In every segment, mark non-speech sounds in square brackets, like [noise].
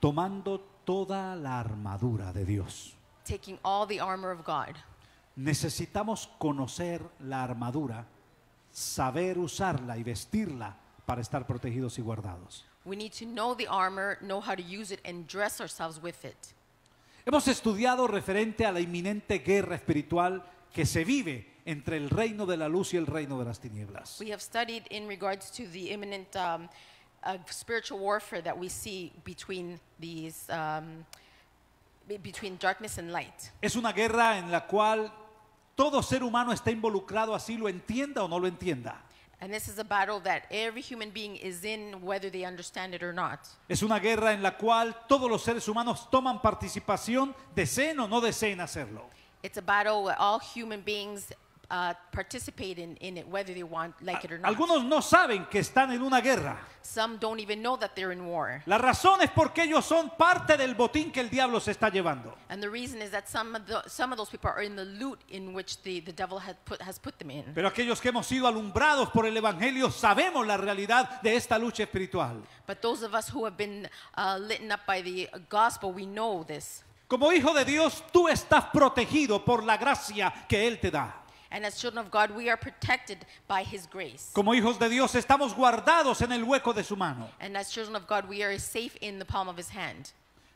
tomando toda la armadura de Dios. taking all the armor of God. Necesitamos conocer la armadura, saber usarla y vestirla para estar protegidos y guardados. We need to know the armor, know how to use it, and dress ourselves with it. Hemos estudiado referente a la inminente guerra espiritual que se vive entre el reino de la luz y el reino de las tinieblas. We have studied in regards to the imminent um, uh, spiritual warfare that we see between these, um, be- between darkness and light. Es una guerra en la cual todo ser humano está involucrado, así lo entienda o no lo entienda. And this is a battle that every human being is in, whether they understand it or not. Es una guerra en la cual todos los seres humanos toman participación, deseen o no deseen hacerlo. It's a battle where all human beings uh, participate in, in it, whether they want like it or not. Algunos no saben que están en una guerra. Some don't even know that they're in war. La razón es porque ellos son parte del botín que el diablo se está llevando. And the reason is that some of, the, some of those people are in the loot in which the, the devil had put, has put them in. Pero aquellos que hemos sido alumbrados por el Evangelio sabemos la realidad de esta lucha espiritual. But those of us who have been uh, lit up by the gospel, we know this. Como hijo de Dios, tú estás protegido por la gracia que Él te da. And as children of God, we are protected by his grace. Como hijos de Dios, estamos guardados en el hueco de su mano. And as children of God, we are safe in the palm of his hand.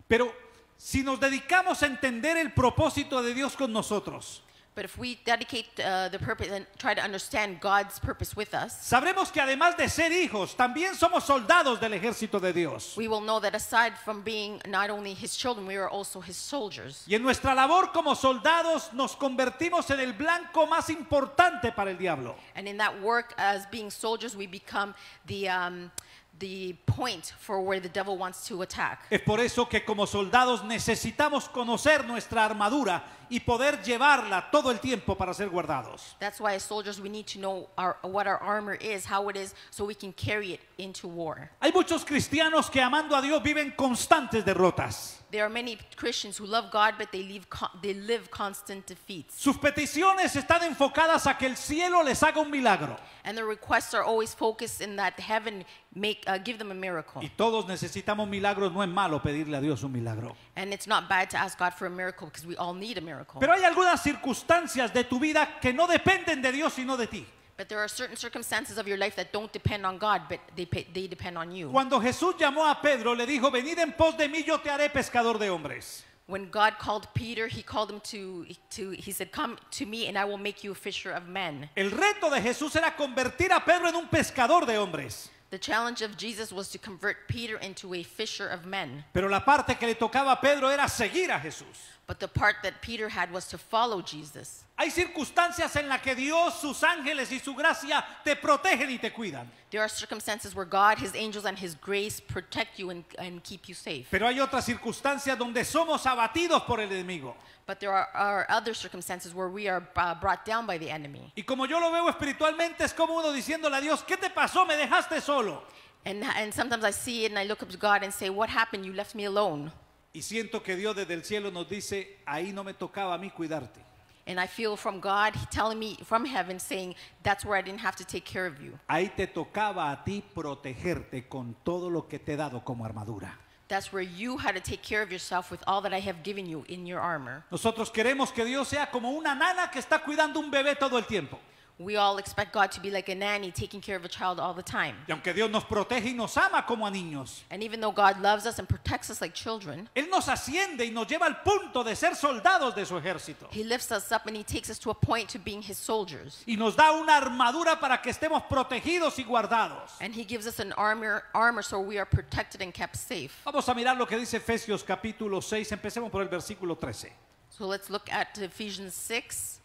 Pero si nos dedicamos a entender el propósito de Dios con nosotros, But if we dedicate uh, the purpose and try to understand God's purpose with us, sabremos que además de ser hijos, también somos soldados del ejército de Dios. we will know that aside from being not only his children, we are also his soldiers. Y en nuestra labor como soldados nos convertimos en el blanco más importante para el diablo. And in that work as being soldiers, we become the, um, the point for where the devil wants to attack. Es por eso que como soldados necesitamos conocer nuestra armadura y poder llevarla todo el tiempo para ser guardados. That's why as soldiers, we need to know our, what our armor is, how it is, so we can carry it into war. Hay muchos cristianos que amando a Dios viven constantes derrotas. There are many Christians who love God, but they live, they live constant defeats. Sus peticiones están enfocadas a que el cielo les haga un milagro. And their requests are always focused in that heaven make, uh, give them a miracle. Y todos necesitamos milagros, no es malo pedirle a Dios un milagro. And it's not bad to ask God for a miracle because we all need a miracle. Pero hay algunas circunstancias de tu vida que no dependen de Dios sino de ti. But there are certain circumstances of your life that don't depend on God, but they, they depend on you. Cuando Jesús llamó a Pedro, le dijo, venid en pos de mí, yo te haré pescador de hombres. When God called Peter, he called him to, to, he said, Come to me and I will make you a fisher of men. El reto de Jesús era convertir a Pedro en un pescador de hombres. The challenge of Jesus was to convert Peter into a fisher of men. Pero la parte que le tocaba a Pedro era seguir a Jesús. But the part that Peter had was to follow Jesus. Hay circunstancias en las que Dios, sus ángeles y su gracia te protegen y te cuidan. There are circumstances where God, his angels, and his grace protect you and, and keep you safe. Pero hay otras circunstancias donde somos abatidos por el enemigo. But there are, are other circumstances where we are uh, brought down by the enemy. Y como yo lo veo espiritualmente, es como uno diciéndole a Dios, ¿qué te pasó? Me dejaste solo. And, and sometimes I see it and I look up to God and say, What happened? You left me alone. Y siento que Dios desde el cielo nos dice, ahí no me tocaba a mí cuidarte. And I feel from God telling me from heaven saying, That's where I didn't have to take care of you. Ahí te tocaba a ti protegerte con todo lo que te he dado como armadura. That's where you had to take care of yourself with all that I have given you in your armor. Nosotros queremos que Dios sea como una nana que está cuidando un bebé todo el tiempo. We all expect God to be like a nanny taking care of a child all the time. Y aunque Dios nos protege y nos ama como a niños, And even though God loves us and protects us like children, Él nos asciende y nos lleva al punto de ser soldados de su ejército. He lifts us up and He takes us to a point to being His soldiers. Y nos da una armadura para que estemos protegidos y guardados. And He gives us an armor, armor so we are protected and kept safe. Vamos a mirar lo que dice Efesios capítulo 6. Empecemos por el versículo 13. So let's look at Ephesians 6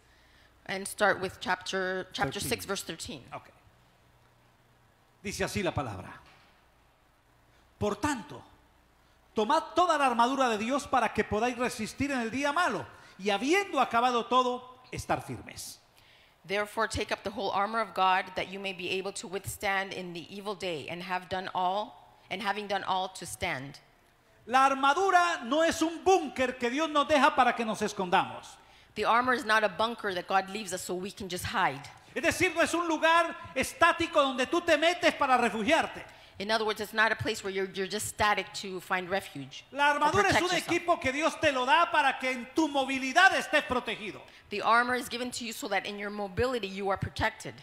and start with chapter, chapter 6, 13. verse 13. Ok. Dice así la palabra. Por tanto, tomad toda la armadura de Dios para que podáis resistir en el día malo y habiendo acabado todo, estar firmes. Therefore, take up the whole armor of God that you may be able to withstand in the evil day and have done all, and having done all, to stand. La armadura no es un búnker que Dios nos deja para que nos escondamos. The armor is not a bunker that God leaves us so we can just hide. Es decir, no es un lugar estático donde tú te metes para refugiarte. In other words, it's not a place where you're, you're just static to find refuge. La armadura es un yourself. equipo que Dios te lo da para que en tu movilidad estés protegido. The armor is given to you so that in your mobility you are protected.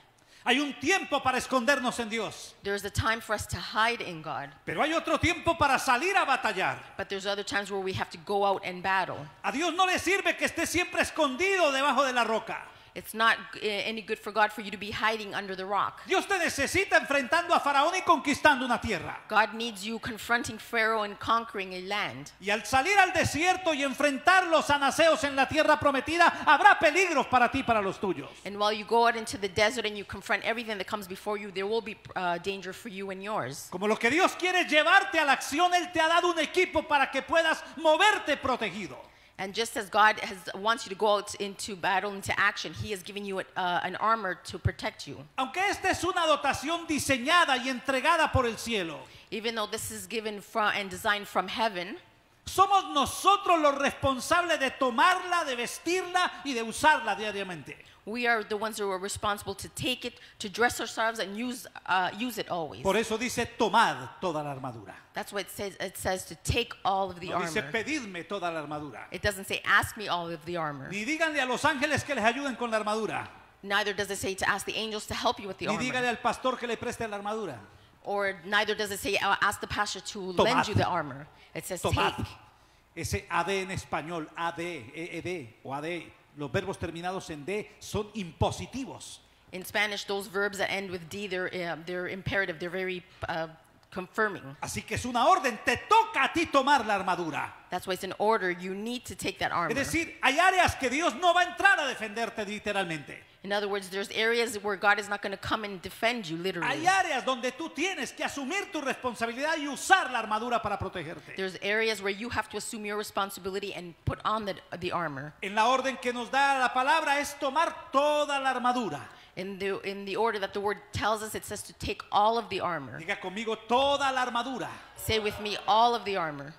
Hay un tiempo para escondernos en Dios, There's a time for us to hide in God, pero hay otro tiempo para salir a batallar. but there's other times where we have to go out and battle. A Dios no le sirve que estés siempre escondido debajo de la roca. It's not uh, any good for God for you to be hiding under the rock. Dios te necesita enfrentando a Faraón y conquistando una tierra. God needs you confronting Pharaoh and conquering a land. Y al salir al desierto y enfrentar los anaseos en la tierra prometida, habrá peligros para ti y para los tuyos. And while you go out into the desert and you confront everything that comes before you, there will be uh, danger for you and yours. Como lo que Dios quiere llevarte a la acción, Él te ha dado un equipo para que puedas moverte protegido. And just as God has, wants you to go out into battle, into action, He has given you a, uh, an armor to protect you. Aunque esta es una dotación diseñada y entregada por el cielo, Even though this is given from and designed from heaven, somos nosotros los responsables de tomarla, de vestirla y de usarla diariamente. We are the ones who are responsible to take it, to dress ourselves, and use, uh, use it always. Por eso dice, tomad toda la armadura. That's what it says. It says to take all of the No dice, armor. pedidme toda la armadura. It doesn't say ask me all of the armor. Ni díganle a los ángeles que les ayuden con la armadura. Neither does it say to ask the angels to help you with the Ni dígale armor. al pastor que le preste la armadura. Or neither does it say uh, ask the pastor to Tomad. lend you the armor. It says Tomad. take. Ese AD en español, AD, EED o AD, los verbos terminados en D son impositivos. In Spanish, those verbs that end with D, they're, uh, they're imperative. They're very uh, confirming. Así que es una orden, te toca a ti tomar la armadura. That's why it's an order. You need to take that armor. Es decir, hay áreas que Dios no va a entrar a defenderte literalmente. In other words, there's areas where God is not going to come and defend you Hay literally. áreas donde tú tienes que asumir tu responsabilidad y usar la armadura para protegerte. There's areas where you have to assume your responsibility and put on the, the armor. En la orden que nos da la palabra es tomar toda la armadura. In the, in the order that the word tells us, it says to take all of the armor. Diga conmigo toda la armadura. Say with me, all of the armor.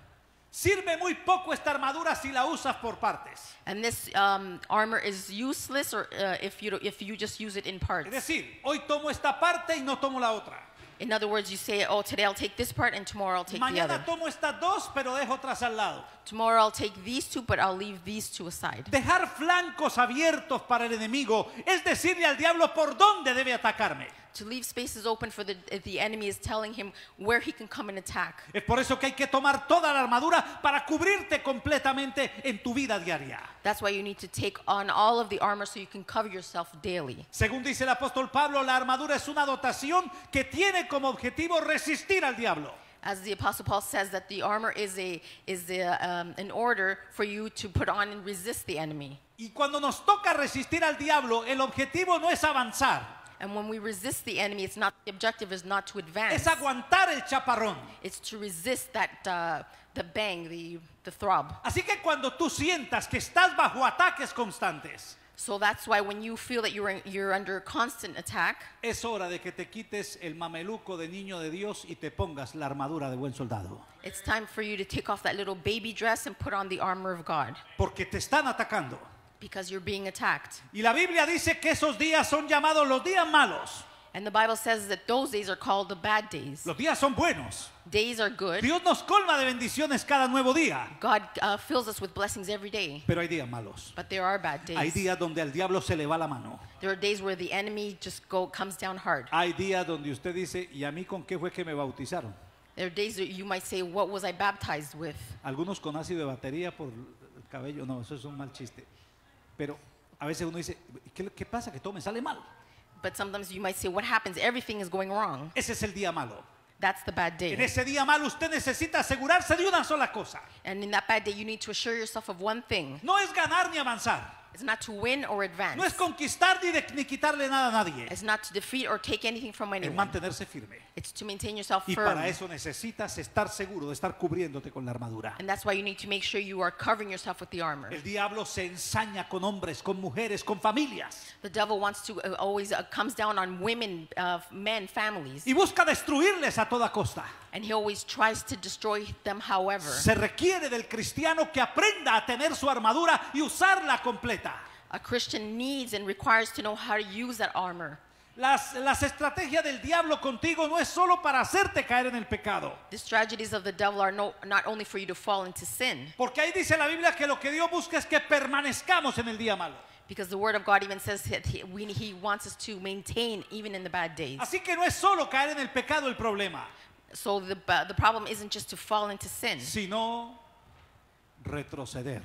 Sirve muy poco esta armadura si la usas por partes. And this um, armor is useless or uh, if, you, if you just use it in Es parts. decir, hoy tomo esta parte y no tomo la otra. In other words, you say, oh, today I'll take this part and tomorrow I'll take the other. Mañana tomo estas dos, pero dejo otras al lado. Tomorrow I'll take these two, but I'll leave these two aside. Dejar flancos abiertos para el enemigo es decirle al diablo por dónde debe atacarme. To leave spaces open for the, the enemy is telling him where he can come and attack. Es por eso que hay que tomar toda la armadura para cubrirte completamente en tu vida diaria. That's why you need to take on all of the armor so you can cover yourself daily. Según dice el apóstol Pablo, la armadura es una dotación que tiene como objetivo resistir al diablo. As the Apostle Paul says, that the armor is, a, is a, um, an order for you to put on and resist the enemy. Y cuando nos toca resistir al diablo, el objetivo no es avanzar, And when we resist the enemy, it's not the objective is not to advance. es aguantar el chaparrón. It's to resist that uh, the bang, the the throb. Así que cuando tú sientas que estás bajo ataques constantes, So that's why when you feel that you're you're under constant attack, es hora de que te quites el mameluco de niño de Dios y te pongas la armadura de buen soldado. it's time for you to take off that little baby dress and put on the armor of God Porque te están atacando. Because you're being attacked. Y la Biblia dice que esos días son llamados los días malos. And the Bible says that those days are called the bad days. Los días son buenos. Days are good. Dios nos colma de bendiciones cada nuevo día. God uh, fills us with blessings every day. Pero hay días malos. But there are bad Hay days. días donde al diablo se le va la mano. There are days where the enemy just go comes down hard. Hay días donde usted dice, ¿y a mí con qué fue que me bautizaron? There are days that you might say, "What was I baptized with?" Algunos con ácido de batería por el cabello. No, eso es un mal chiste. Pero a veces uno dice, ¿qué, qué pasa? Que todo me sale mal. But sometimes you might say, "What happens? Everything is going wrong." Ese es el día malo. That's the bad En day. ese día malo usted necesita asegurarse de una sola cosa. And in that bad day, you need to assure yourself of one thing: No es ganar ni avanzar. It's not to win or advance. No es conquistar ni, de- ni quitarle nada a nadie. It's not to defeat or take anything from Es anyone. mantenerse firme. It's to maintain yourself Y firm. para eso necesitas estar seguro de estar cubriéndote con la armadura. And that's why you need to make sure you are covering yourself with the armor. El diablo se ensaña con hombres, con mujeres, con familias. The devil wants to uh, always uh, comes down on women, uh, men, families, Y busca destruirles a toda costa. And he always tries to destroy them. However, Se requiere del cristiano que aprenda a tener su armadura y usarla completa. a Christian needs and requires to know how to use that armor. Las, las estrategias del diablo contigo no es solo para hacerte caer en el pecado. The strategies of the devil are no, not only for you to fall into sin, Porque ahí dice la Biblia que lo que Dios busca es que permanezcamos en el día malo. because the word of God even says that he, we, he wants us to maintain even in the bad days. Así que no es solo caer en el pecado el problema, So the, the problem isn't just to fall into sin, sino retroceder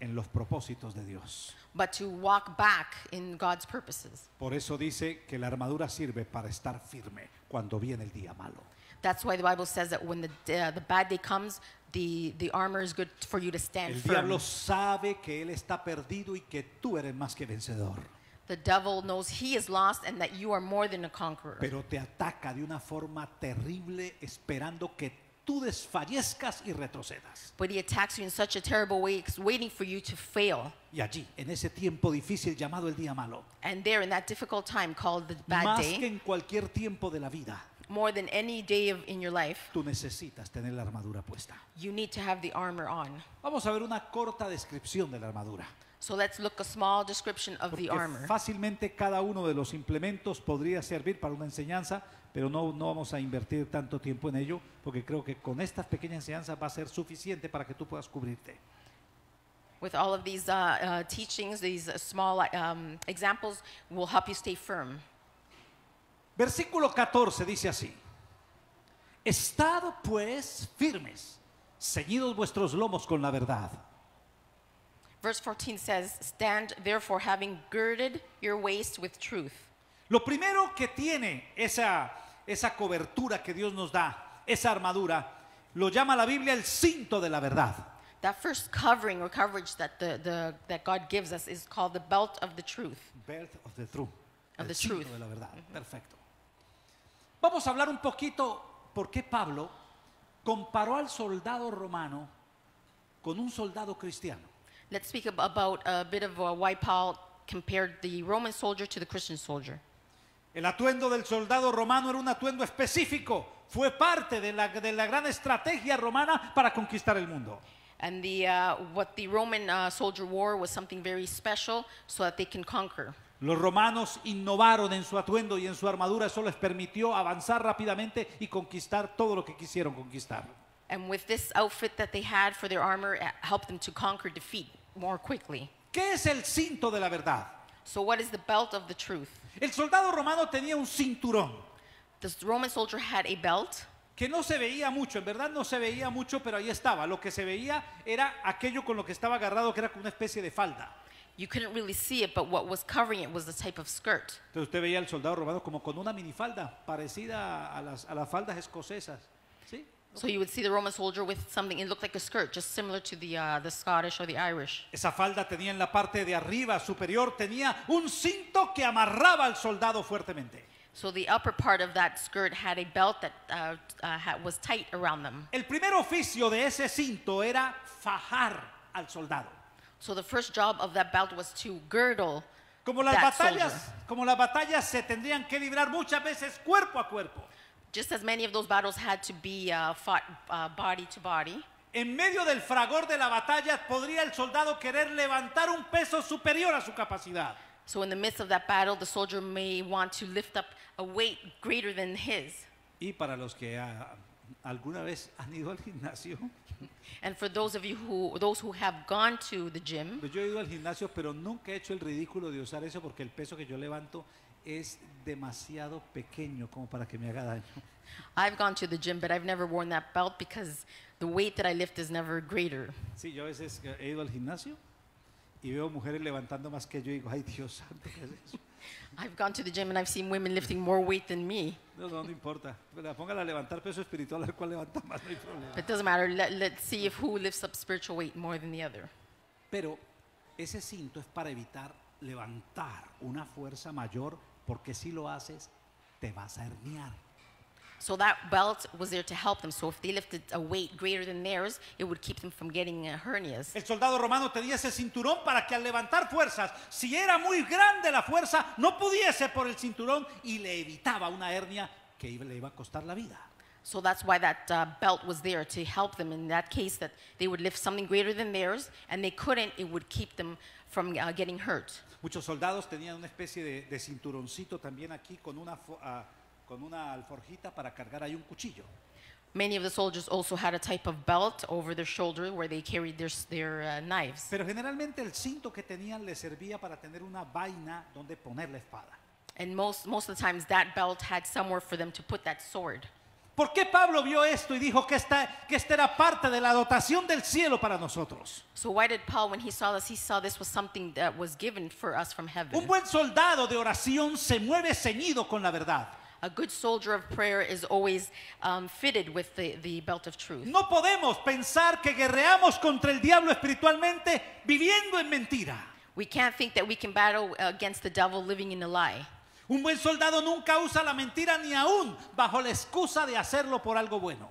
en los propósitos de Dios. but to walk back in God's purposes. Por eso dice que la armadura sirve para estar firme cuando viene el día malo. That's why the Bible says that when the, uh, the bad day comes, the, the armor is good for you to stand El firm. diablo sabe que él está perdido y que tú eres más que vencedor, The devil knows he is lost and that you are more than a conqueror. pero te ataca de una forma terrible esperando que tú desfallezcas y retrocedas. But he attacks you in such a terrible way, it's waiting for you to fail. Y allí, en ese tiempo difícil llamado el día malo, And there, in that difficult time called the bad más que day, en cualquier tiempo de la vida, more than any day of, in your life, tú necesitas tener la armadura puesta. you need to have the armor on. Vamos a ver una corta descripción de la armadura. So let's look a small description of the Porque armor. fácilmente cada uno de los implementos podría servir para una enseñanza, pero no, no vamos a invertir tanto tiempo en ello, porque creo que con estas pequeñas enseñanzas va a ser suficiente para que tú puedas cubrirte. With all of these uh, uh, teachings, these uh, small um, examples will help you stay firm. Versículo 14 dice así, Estad pues firmes, ceñidos vuestros lomos con la verdad. Verse 14 says, Stand therefore, having girded your waist with truth. Lo primero que tiene esa, esa cobertura que Dios nos da, esa armadura, lo llama la Biblia el cinto de la verdad. That first covering or coverage that, the, the, that God gives us is called the belt of the truth. Belt of the truth. Of el the cinto truth. de la verdad. Perfecto. Vamos a hablar un poquito por qué Pablo comparó al soldado romano con un soldado cristiano. Let's speak ab- about a bit of uh, why Paul compared the Roman soldier to the Christian soldier. El atuendo del soldado romano era un atuendo específico. Fue parte de la, de la gran estrategia romana para conquistar el mundo. And the, uh, what the Roman uh, soldier wore was something very special so that they can conquer. Los romanos innovaron en su atuendo y en su armadura. Eso les permitió avanzar rápidamente y conquistar todo lo que quisieron conquistar. And with this outfit that they had for their armor, it helped them to conquer defeat more quickly. ¿Qué es el cinto de la verdad? So, what is the belt of the truth? El soldado romano tenía un cinturón The Roman soldier had a belt que no se veía mucho, en verdad no se veía mucho, pero ahí estaba. Lo que se veía era aquello con lo que estaba agarrado, que era como una especie de falda. You couldn't really see it, but what was covering it was the type of skirt. Entonces usted veía al soldado romano como con una minifalda, parecida a las, a las faldas escocesas. So you would see the Roman soldier with something, it looked like a skirt, just similar to the, uh, the Scottish or the Irish. Esa falda tenía en la parte de arriba superior, tenía un cinto que amarraba al soldado fuertemente. So the upper part of that skirt had a belt that uh, uh, ha- was tight around them. El primer oficio de ese cinto era fajar al soldado. So the first job of that belt was to girdle Como las that batallas, soldier. como las batallas se tendrían que librar muchas veces cuerpo a cuerpo. Just as many of those battles had to be uh, fought uh, body to body, En medio del fragor de la batalla podría el soldado querer levantar un peso superior a su capacidad. so in the midst of that battle, the soldier may want to lift up a weight greater than his. Y para los que ah, alguna vez han ido al gimnasio, [laughs] And for those of you who, those who have gone to the gym, pues yo he ido al gimnasio, pero nunca he hecho el ridículo de usar eso porque el peso que yo levanto es demasiado pequeño como para que me haga daño. [laughs] I've gone to the gym, but I've never worn that belt because the weight that I lift is never greater. Sí, yo a veces he ido al gimnasio y veo mujeres levantando más que yo y digo, ay Dios santo, ¿qué es eso? I've gone to the gym and I've seen women lifting more weight than me. No, no, no importa. Póngala a levantar peso espiritual, a ver cuál levanta más, no hay problema. But it doesn't matter. Let, let's see if who lifts up spiritual weight more than the other. Pero ese cinto es para evitar levantar una fuerza mayor, porque si lo haces, te vas a herniar. So that belt was there to help them. So if they lifted a weight greater than theirs, it would keep them from getting uh, hernias. El soldado romano tenía ese cinturón para que al levantar fuerzas, si era muy grande la fuerza, no pudiese por el cinturón y le evitaba una hernia que le iba a costar la vida. So that's why that uh, belt was there to help them in that case that they would lift something greater than theirs and they couldn't, it would keep them from uh, getting hurt. Muchos soldados tenían una especie de, de cinturoncito también aquí con una, ah, con una alforjita para cargar ahí un cuchillo. Many of the soldiers also had a type of belt over their shoulder where they carried their, their uh, knives. Pero generalmente el cinto que tenían les servía para tener una vaina donde poner la espada. And most, most of the times that belt had somewhere for them to put that sword. ¿Por qué Pablo vio esto y dijo que esta, que esta era parte de la dotación del cielo para nosotros? So why did Paul, when he saw this, he saw this was something that was given for us from heaven? Un buen soldado de oración se mueve ceñido con la verdad. A good soldier of prayer is always um, fitted with the, the belt of truth. No podemos pensar que guerreamos contra el diablo espiritualmente viviendo en mentira. We can't think that we can battle against the devil living in a lie. Un buen soldado nunca usa la mentira ni aún bajo la excusa de hacerlo por algo bueno.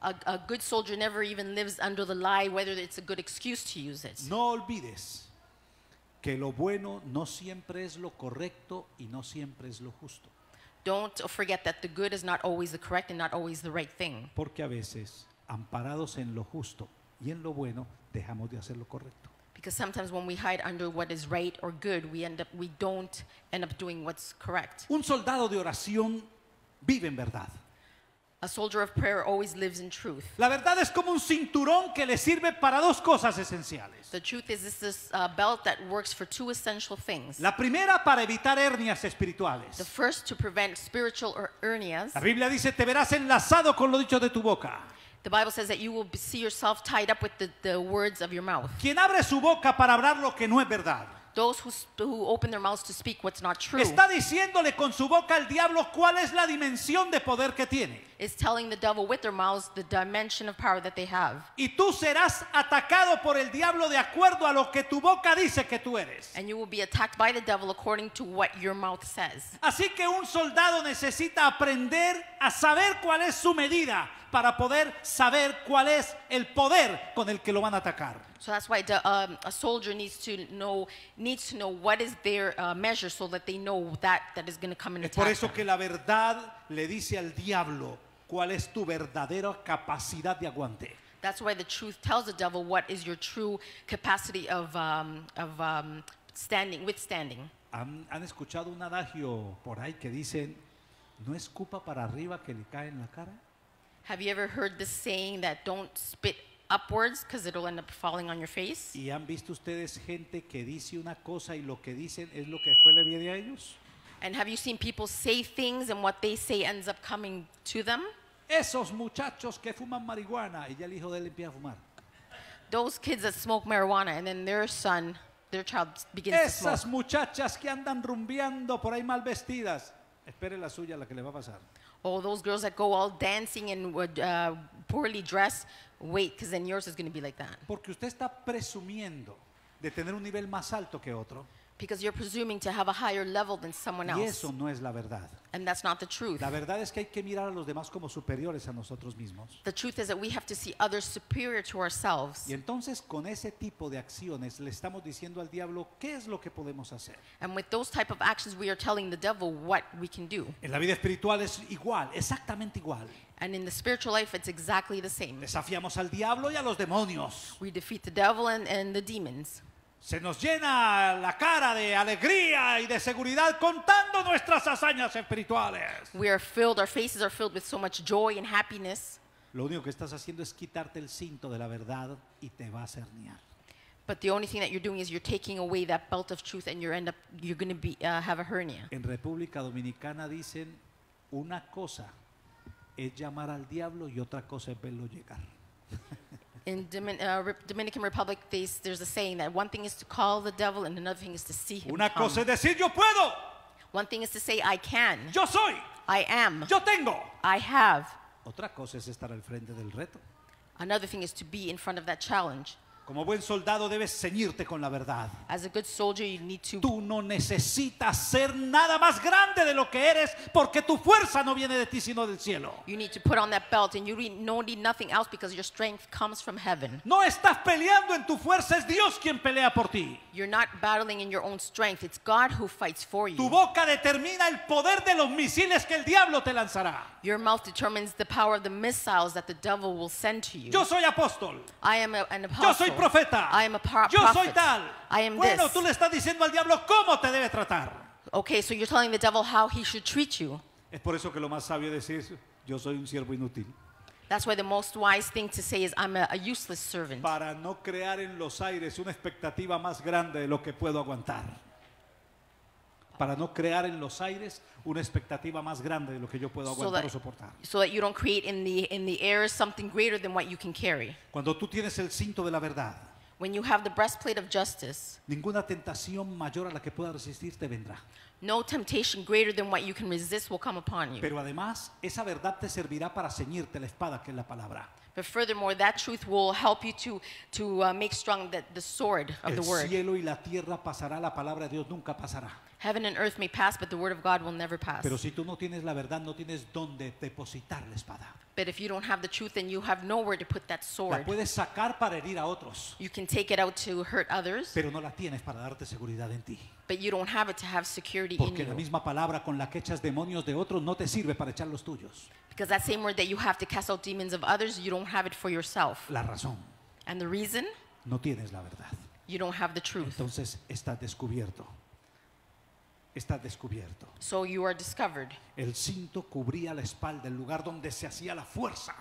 A, a good soldier never even lives under the lie, whether it's a good excuse to use it. No olvides que lo bueno no siempre es lo correcto y no siempre es lo justo. Don't forget that the good is not always the correct and not always the right thing. Porque a veces, amparados en lo justo y en lo bueno, dejamos de hacer lo correcto. Because sometimes when we hide under what is right or good, we end up we don't end up doing what's correct. Un soldado de oración vive en verdad. A soldier of prayer always lives in truth. La verdad es como un cinturón que le sirve para dos cosas esenciales. The truth is this is a belt that works for two essential things. La primera para evitar hernias The espirituales. first to prevent spiritual her- hernias. La Biblia dice, te verás enlazado con lo dicho de tu boca. The Bible says that you will see yourself tied up with the, the words of your mouth. Quien abre su boca para hablar lo que no es verdad. Those who, open their mouths to speak what's not true Está diciéndole con su boca al diablo cuál es la dimensión de poder que tiene. is telling the devil with their mouths the dimension of power that they have. Y tú serás atacado por el diablo de acuerdo a lo que tu boca dice que tú eres. And you will be attacked by the devil according to what your mouth says. Así que un soldado necesita aprender a saber cuál es su medida para poder saber cuál es el poder con el que lo van a atacar. So that's why the, um, a soldier needs to know needs to know what is their uh, measure so that they know that that is going to come and Es por attack. eso them. que la verdad le dice al diablo cuál es tu verdadera capacidad de aguante. That's why the truth tells the devil what is your true capacity of um, of um, standing withstanding. ¿Han, han escuchado un adagio por ahí que dicen, no escupa para arriba que le cae en la cara? Have you ever heard the saying that don't spit upwards because it'll end up falling on your face? ¿Y han visto ustedes gente que dice una cosa y lo que dicen es lo que después le viene a ellos? And have you seen people say things and what they say ends up coming to them? Esos muchachos que fuman marihuana y ya el hijo de él empieza a fumar. Those kids that smoke marijuana and then their son, their child begins to smoke. Esas muchachas que andan rumbeando por ahí mal vestidas. Espere la suya, la que le va a pasar. Oh, those girls that go all dancing and would uh, poorly dressed, wait, because then yours is going to be like that. Porque usted está presumiendo de tener un nivel más alto que otro. Because you're presuming to have a higher level than someone Y else. eso no es la verdad. And that's not the truth. La verdad es que hay que mirar a los demás como superiores a nosotros mismos. The truth is that we have to see others superior to ourselves. Y entonces con ese tipo de acciones le estamos diciendo al diablo qué es lo que podemos hacer. And with those type of actions, we are telling the devil what we can do. En la vida espiritual es igual, exactamente igual. And in the spiritual life, it's exactly the same. Desafiamos al diablo y a los demonios. We defeat the devil and, and the demons. Se nos llena la cara de alegría y de seguridad contando nuestras hazañas espirituales. We are filled, our faces are filled with so much joy and happiness. Lo único que estás haciendo es quitarte el cinto de la verdad y te vas a herniar. But the only thing that you're doing is you're taking away that belt of truth and you're end up you're going to be uh, have a hernia. En República Dominicana dicen una cosa es llamar al diablo y otra cosa es verlo llegar. [laughs] In Domin- uh, Re- Dominican Republic, they, there's a saying that one thing is to call the devil and another thing is to see him Una come. cosa es decir yo puedo, One thing is to say I can, yo soy, I am, yo tengo. I have. Otra cosa es estar al frente del reto. Another thing is to be in front of that challenge. Como buen soldado debes ceñirte con la verdad. As a good soldier, you need to. Tú no necesitas ser nada más grande de lo que eres porque tu fuerza no viene de ti sino del cielo. You need to put on that belt, and you need, no need nothing else because your strength comes from heaven. No estás peleando en tu fuerza, es Dios quien pelea por ti. You're not battling in your own strength. It's God who fights for Tu you. boca determina el poder de los misiles que el diablo te lanzará. Your mouth determines the power of the missiles that the devil will send to you. Yo soy apóstol. I am a, an Yo apostle. soy profeta. I am a par- Yo soy prophet. tal. I am Bueno, this. tú le estás diciendo al diablo cómo te debe tratar. Okay, so you're telling the devil how he should treat you. Es por eso que lo más sabio es decir, yo soy un siervo inútil. That's why the most wise thing to say is, I'm a, a useless servant. Para no crear en los aires una expectativa más grande de lo que puedo aguantar. Para no crear en los aires una expectativa más grande de lo que yo puedo So aguantar o that, soportar. so that you don't create in the, in the air something greater than what you can carry. Cuando tú tienes el cinto de la verdad, When you have the breastplate of justice, ninguna tentación mayor a la que pueda resistir te vendrá. no temptation greater than what you can resist will come upon you. Pero además, esa verdad te servirá para ceñirte la espada que es la palabra. But furthermore, that truth will help you to, to uh, make strong the, the sword of El the word. cielo y la tierra pasará, la palabra de Dios nunca pasará. Heaven and earth may pass, but the word of God will never pass. Pero si tú no tienes la verdad, no tienes dónde depositar la espada. But if you don't have the truth, then you have nowhere to put that La sword. puedes sacar para herir a otros, You can take it out to hurt others, pero no la tienes para darte seguridad en ti. but you don't have it to have security in Porque la you. misma palabra con la que echas demonios de otros no te sirve para echar los tuyos. Because that same word that you have to cast out demons of others, you don't have it for yourself. La razón, And the reason? no tienes la verdad. You don't have the truth. Entonces estás descubierto. Estás descubierto. So you are discovered. El cinto cubría la espalda, el lugar donde se hacía la fuerza.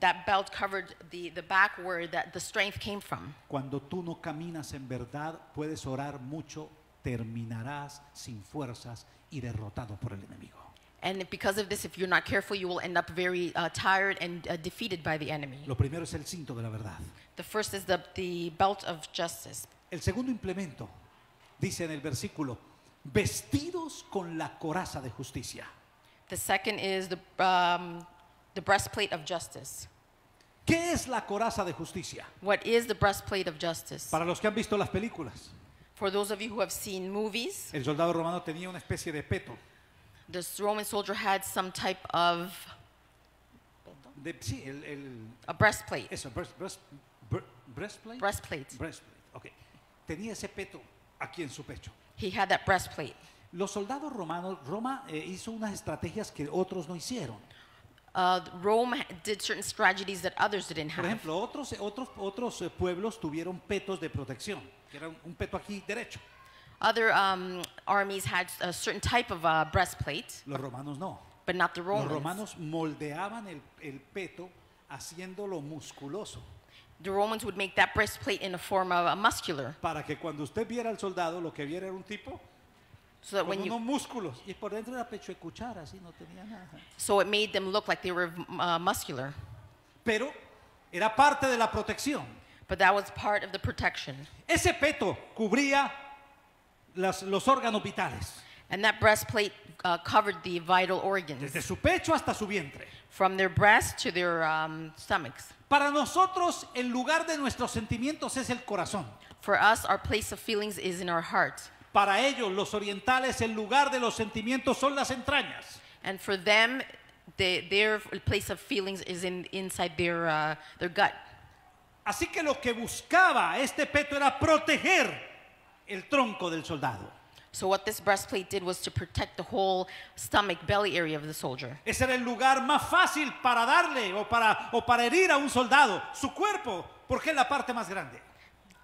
That belt covered the, the back where that the strength came from. Cuando tú no caminas en verdad, puedes orar mucho, terminarás sin fuerzas y derrotado por el enemigo. And because of this, if you're not careful, you will end up very uh, tired and uh, defeated by the enemy. Lo primero es el cinto de la verdad. The first is the, the belt of justice. El segundo implemento, dice en el versículo, vestidos con la coraza de justicia. The second is the, um, the breastplate of justice. ¿Qué es la coraza de justicia? What is the breastplate of justice? Para los que han visto las películas, For those of you who have seen movies, el soldado romano tenía una especie de peto. this Roman soldier had some type of De, sí, el, el- a breastplate. eso, breast- breast- bre- breastplate. Breastplate. Breastplate, ok. Tenía ese peto aquí en su pecho. He had that breastplate. Los soldados romanos, Roma eh, hizo unas estrategias que otros no hicieron. Uh, Rome did certain strategies that others didn't Por have. ejemplo, otros, otros, otros eh, pueblos tuvieron petos de protección, que era un, un peto aquí derecho. Other um, armies had a certain type of uh, breastplate, Los romanos no. but not the Los Romans. romanos moldeaban el, el peto haciéndolo musculoso. The Romans would make that breastplate in a form of a muscular, Para que cuando usted viera al soldado, lo que viera era un tipo so that con when unos you, músculos. Y por dentro era pecho de cuchara, así no tenía nada. so it made them look like they were uh, muscular. Pero era parte de la protección. But that was part of the protection. Ese peto cubría las- los órganos vitales, And that breastplate uh, covered the vital organs desde su pecho hasta su vientre. From their breast to their um, stomachs. Para nosotros, el lugar de nuestros sentimientos es el corazón. For us, our place of feelings is in our heart. Para ellos, los orientales, el lugar de los sentimientos son las entrañas. And for them, they, their place of feelings is in, inside their, uh, their gut. Así que lo que buscaba este peto era proteger el tronco del soldado. So what this breastplate did was to protect the whole stomach, belly area of the soldier. Ese era el lugar más fácil para darle o para, o para herir a un soldado, su cuerpo, porque es la parte más grande.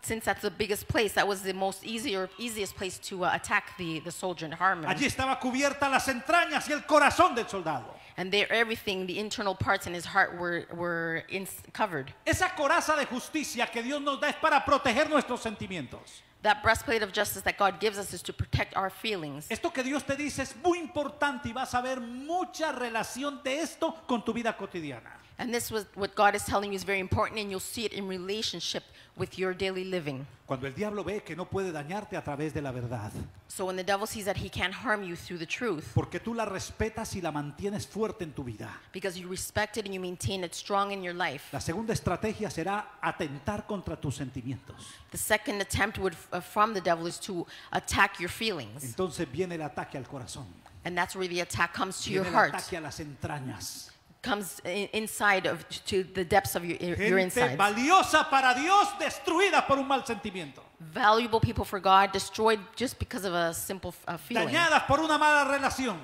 Since that's the biggest place, that was the most easier, easiest place to uh, attack the, the soldier and harm him. Allí estaba cubierta las entrañas y el corazón del soldado. And there, everything, the internal parts in his heart were, were in, covered. Esa coraza de justicia que Dios nos da es para proteger nuestros sentimientos. That breastplate of justice that God gives us is to protect our feelings. Esto que Dios te dice es muy importante y vas a ver mucha relación de esto con tu vida cotidiana. And this was what God is telling you is very important, and you'll see it in relationship with your daily living. Cuando el diablo ve que no puede dañarte a través de la verdad, So when the devil sees that he can't harm you through the truth, porque tú la respetas y la mantienes fuerte en tu vida. because you respect it and you maintain it strong in your life. La segunda estrategia será atentar contra tus sentimientos. The second attempt would, uh, from the devil is to attack your feelings. Entonces viene el ataque al corazón, And that's where the attack comes to your viene el heart, ataque a las entrañas. Comes in, inside of, to the depths of your, your Gente insides. valiosa para Dios destruida por un mal sentimiento, Valuable people for God destroyed just because of a simple uh, feeling, dañadas por una mala relación,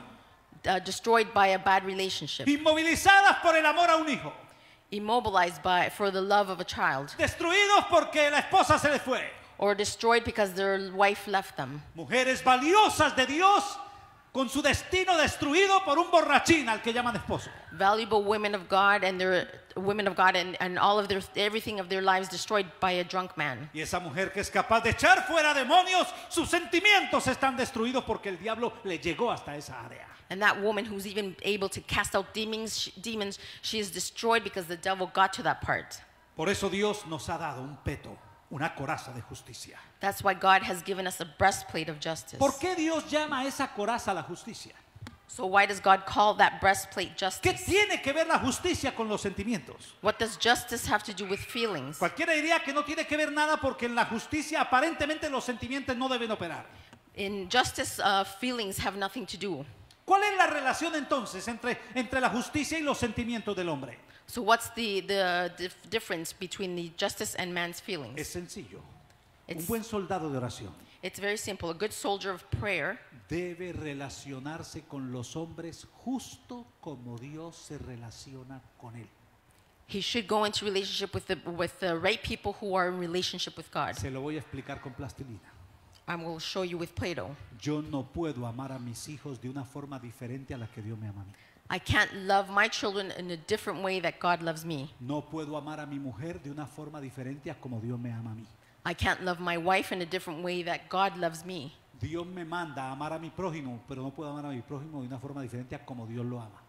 uh, destroyed by a bad relationship, inmovilizadas por el amor a un hijo, immobilized by for the love of a child, destruidos porque la esposa se les fue. or destroyed because their wife left them. Mujeres valiosas de Dios con su destino destruido por un borrachín al que llaman esposo. Valuable women of God and their women of God and, and all of their everything of their lives destroyed by a drunk man. Y esa mujer que es capaz de echar fuera demonios, sus sentimientos están destruidos porque el diablo le llegó hasta esa área. And that woman who's even able to cast out demons, she, demons, she is destroyed because the devil got to that part. Por eso Dios nos ha dado un peto, una coraza de justicia. That's why God has given us a breastplate of justice. ¿Por qué Dios llama esa coraza la justicia? So why does God call that breastplate ¿Qué justice? tiene que ver la justicia con los sentimientos? What does justice have to do with feelings? Cualquiera diría que no tiene que ver nada porque en la justicia aparentemente los sentimientos no deben operar. In justice, uh, feelings have nothing to do. ¿Cuál es la relación entonces entre, entre la justicia y los sentimientos del hombre? So what's the, the dif- difference between the justice and man's feelings? Es sencillo. Un It's, buen soldado de oración it's very simple. A good soldier of prayer debe relacionarse con los hombres justo como Dios se relaciona con él. he should go into relationship with the, with the right people who are in relationship with God. Se lo voy a explicar con plastilina. I will show you with Plato. Yo no puedo amar a mis hijos de una forma diferente a la que Dios me ama a mí. I can't love my children in a different way that God loves me. No puedo amar a mi mujer de una forma diferente a como Dios me ama a mí. I can't love my wife in a different way that God loves me. Dios me manda a amar a mi prójimo, pero no puedo amar a mi prójimo de una forma diferente a como Dios lo ama.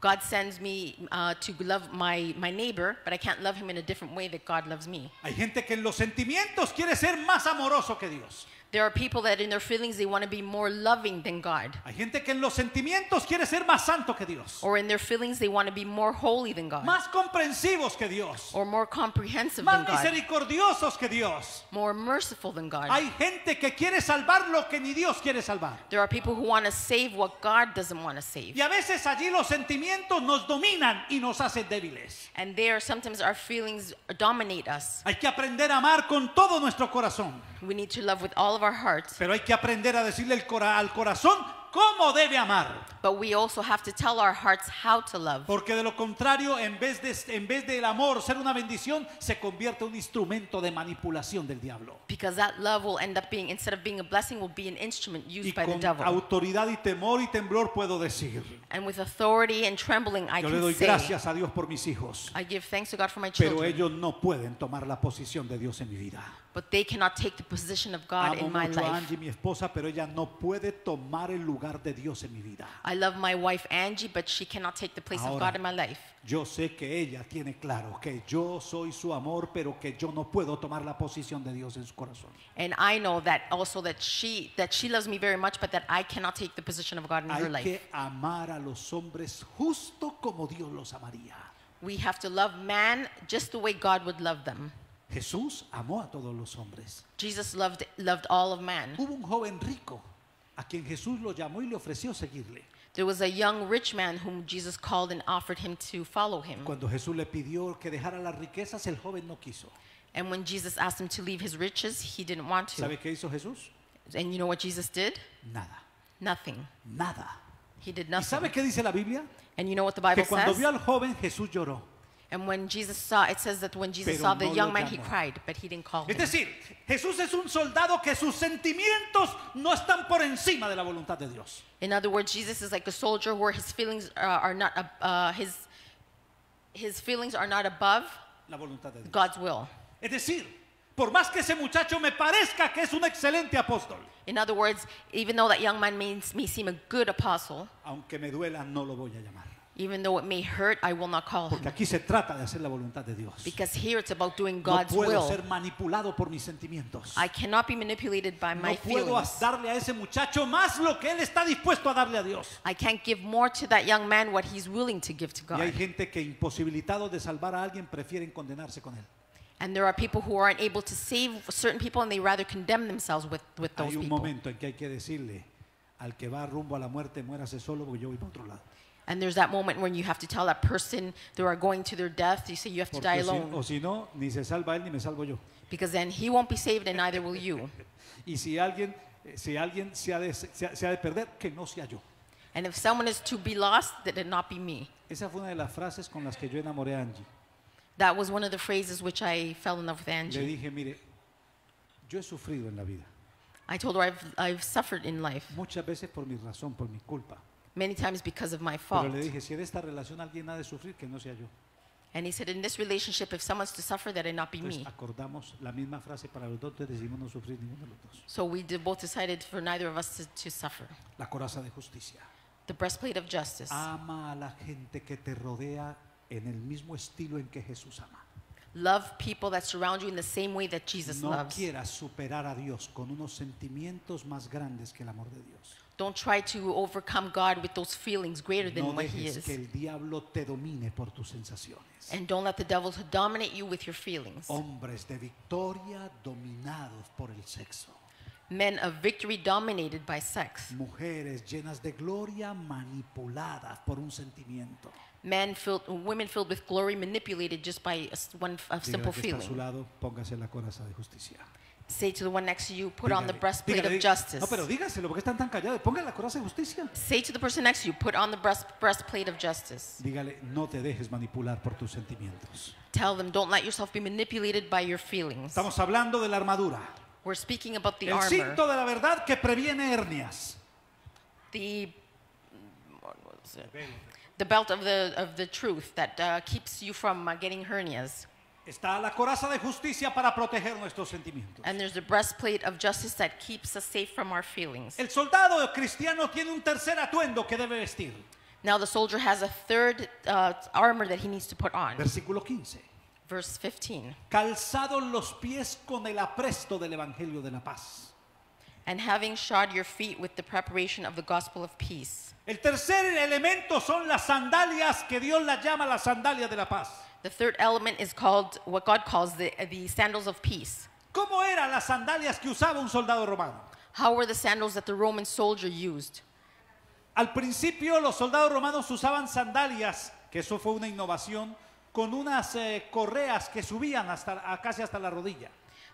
God sends me uh, to love my, my neighbor, but I can't love him in a different way that God loves me. Hay gente que en los sentimientos quiere ser más amoroso que Dios. There are people that in their feelings they want to be more loving than God. Hay gente que en los sentimientos quiere ser más santo que Dios. Or in their feelings they want to be more holy than God. Más comprensivos que Dios. Or more comprehensive Más than God. misericordiosos que Dios. More merciful than God. Hay gente que quiere salvar lo que ni Dios quiere salvar. There are people who want to save what God doesn't want to save. Y a veces allí los sentimientos nos dominan y nos hacen débiles. And there sometimes our feelings dominate us. Hay que aprender a amar con todo nuestro corazón. We need to love with all of our hearts. Pero hay que aprender a decirle el cora- al corazón cómo debe amar. But we also have to tell our hearts how to love. Porque de lo contrario, en vez, de, en vez del amor ser una bendición, se convierte en un instrumento de manipulación del diablo. Because that love will end up being, instead of being a blessing, will be an instrument Y used by the con devil. autoridad y temor y temblor puedo decir, And with authority and trembling, I yo le can doy say, gracias a Dios por mis hijos, I give thanks to God for my pero children. ellos no pueden tomar la posición de Dios en mi vida. But they cannot take the position of God Amo in my mucho a life. Angie, mi esposa, pero ella no puede tomar el lugar de Dios en mi vida. I love my wife Angie, but she cannot take the place of Ahora. God in my life. Yo sé que ella tiene claro que yo soy su amor, pero que yo no puedo tomar la posición de Dios en su corazón. And I know that also that she that she loves me very much, but that I cannot take the position of God in her Hay life. que amar a los hombres justo como Dios los amaría. We have to love man just the way God would love them. Jesús amó a todos los hombres. Jesus loved loved all of man. Hubo un joven rico a quien Jesús lo llamó y le ofreció seguirle. There was a young rich man whom Jesus called and offered him to follow him. Cuando Jesús le pidió que dejara las riquezas, el joven no quiso. And when Jesus asked him to leave his riches, he didn't want to. ¿Sabe qué hizo Jesús? And you know what Jesus did? Nada, Nothing. nada. He did ¿Y sabe nothing. qué dice la Biblia? And you know what the Bible Que cuando says? vio al joven, Jesús lloró. And when Jesus saw, it says that when Jesus Pero saw the no young man, he cried, but he didn't call Es him. decir, Jesús es un soldado que sus sentimientos no están por encima de la voluntad de Dios. In other words, Jesus is like a soldier where his feelings uh, are not ab- uh, his his feelings are not above La voluntad de Dios. God's will. Es decir, por más que ese muchacho me parezca que es un excelente apóstol, In other words, even though that young man may, may seem a good apostle, aunque me duela, no lo voy a llamar. Even though it may hurt, I will not call Porque him. aquí se trata de hacer la voluntad de Dios. Because here it's about doing No God's puedo will. ser manipulado por mis sentimientos. I cannot be manipulated by my No puedo feelings. darle a ese muchacho más lo que él está dispuesto a darle a Dios. I can't give more to that young man what he's willing to give to Y hay God. gente que imposibilitados de salvar a alguien prefieren condenarse con él. And there are people who aren't able to save certain people and they rather condemn themselves with, with those Hay un people. momento en que hay que decirle al que va rumbo a la muerte, muérase solo porque yo voy para otro lado. And there's that moment when you have to tell that person they are going to their death, you say you have to die Porque si- alone. o si no, ni se salva él ni me salvo yo. Because then he won't be saved and neither will you. [laughs] Y si alguien, eh, si alguien se ha, de, se ha- se ha de perder, que no sea yo. And if someone is to be lost, that it not be me. Esa fue una de las frases con las que yo enamoré a Angie. That was one of the phrases which I fell in love with Le Angie. dije, mire, yo he sufrido en la vida, I told her I've, I've suffered in life muchas veces por mi razón, por mi culpa. Many times because of my Pero fault. le dije, si esta relación alguien ha de sufrir, que no sea yo. And he said, in this relationship, if someone's to suffer, that it not be Entonces me. acordamos la misma frase para los dos, entonces decidimos no sufrir ninguno de los dos. So we did, both decided for neither of us to, to suffer. La coraza de justicia. The breastplate of justice. Ama a la gente que te rodea en el mismo estilo en que Jesús ama. Love people that surround you in the same way that Jesus No loves. quieras superar a Dios con unos sentimientos más grandes que el amor de Dios. Don't try to overcome God with those feelings greater than No what He dejes is. que el diablo te domine por tus sensaciones. And don't let the devil dominate you with your feelings. Hombres de victoria dominados por el sexo. Men of victory dominated by sex. Mujeres llenas de gloria manipuladas por un sentimiento. Men filled, women filled with glory manipulated just by a one a Dígale simple que está a su feeling. lado, póngase la coraza de justicia. Say to the one next to you, put on the Dígale, breastplate dígale, of justice. No, pero dígaselo, porque están tan callados. Ponga la coraza de justicia. Say to the person next to you, put on the breast, breastplate of justice. Dígale, no te dejes manipular por tus sentimientos. Tell them, don't let yourself be manipulated by your feelings. Estamos hablando de la armadura. We're speaking about the El armor, cinto de la verdad que previene hernias. the what was it? the belt of the of the truth that uh, keeps you from uh, getting hernias. Está la coraza de justicia para proteger nuestros sentimientos. And there's the breastplate of justice that keeps us safe from our feelings. El soldado cristiano tiene un tercer atuendo que debe vestir. Now the soldier has a third uh, armor that he needs to put on. Versículo 15. Verse 15. Calzados los pies con el apresto del Evangelio de la paz. And having shod your feet with the preparation of the gospel of peace. El tercer elemento son las sandalias que Dios las llama las sandalias de la paz. The third element is called what God calls the, the sandals of peace. ¿Cómo eran las sandalias que usaba un soldado romano? How were the sandals that the Roman soldier used? Al principio los soldados romanos usaban sandalias, que eso fue una innovación, con unas eh, correas que subían hasta, a casi hasta la rodilla.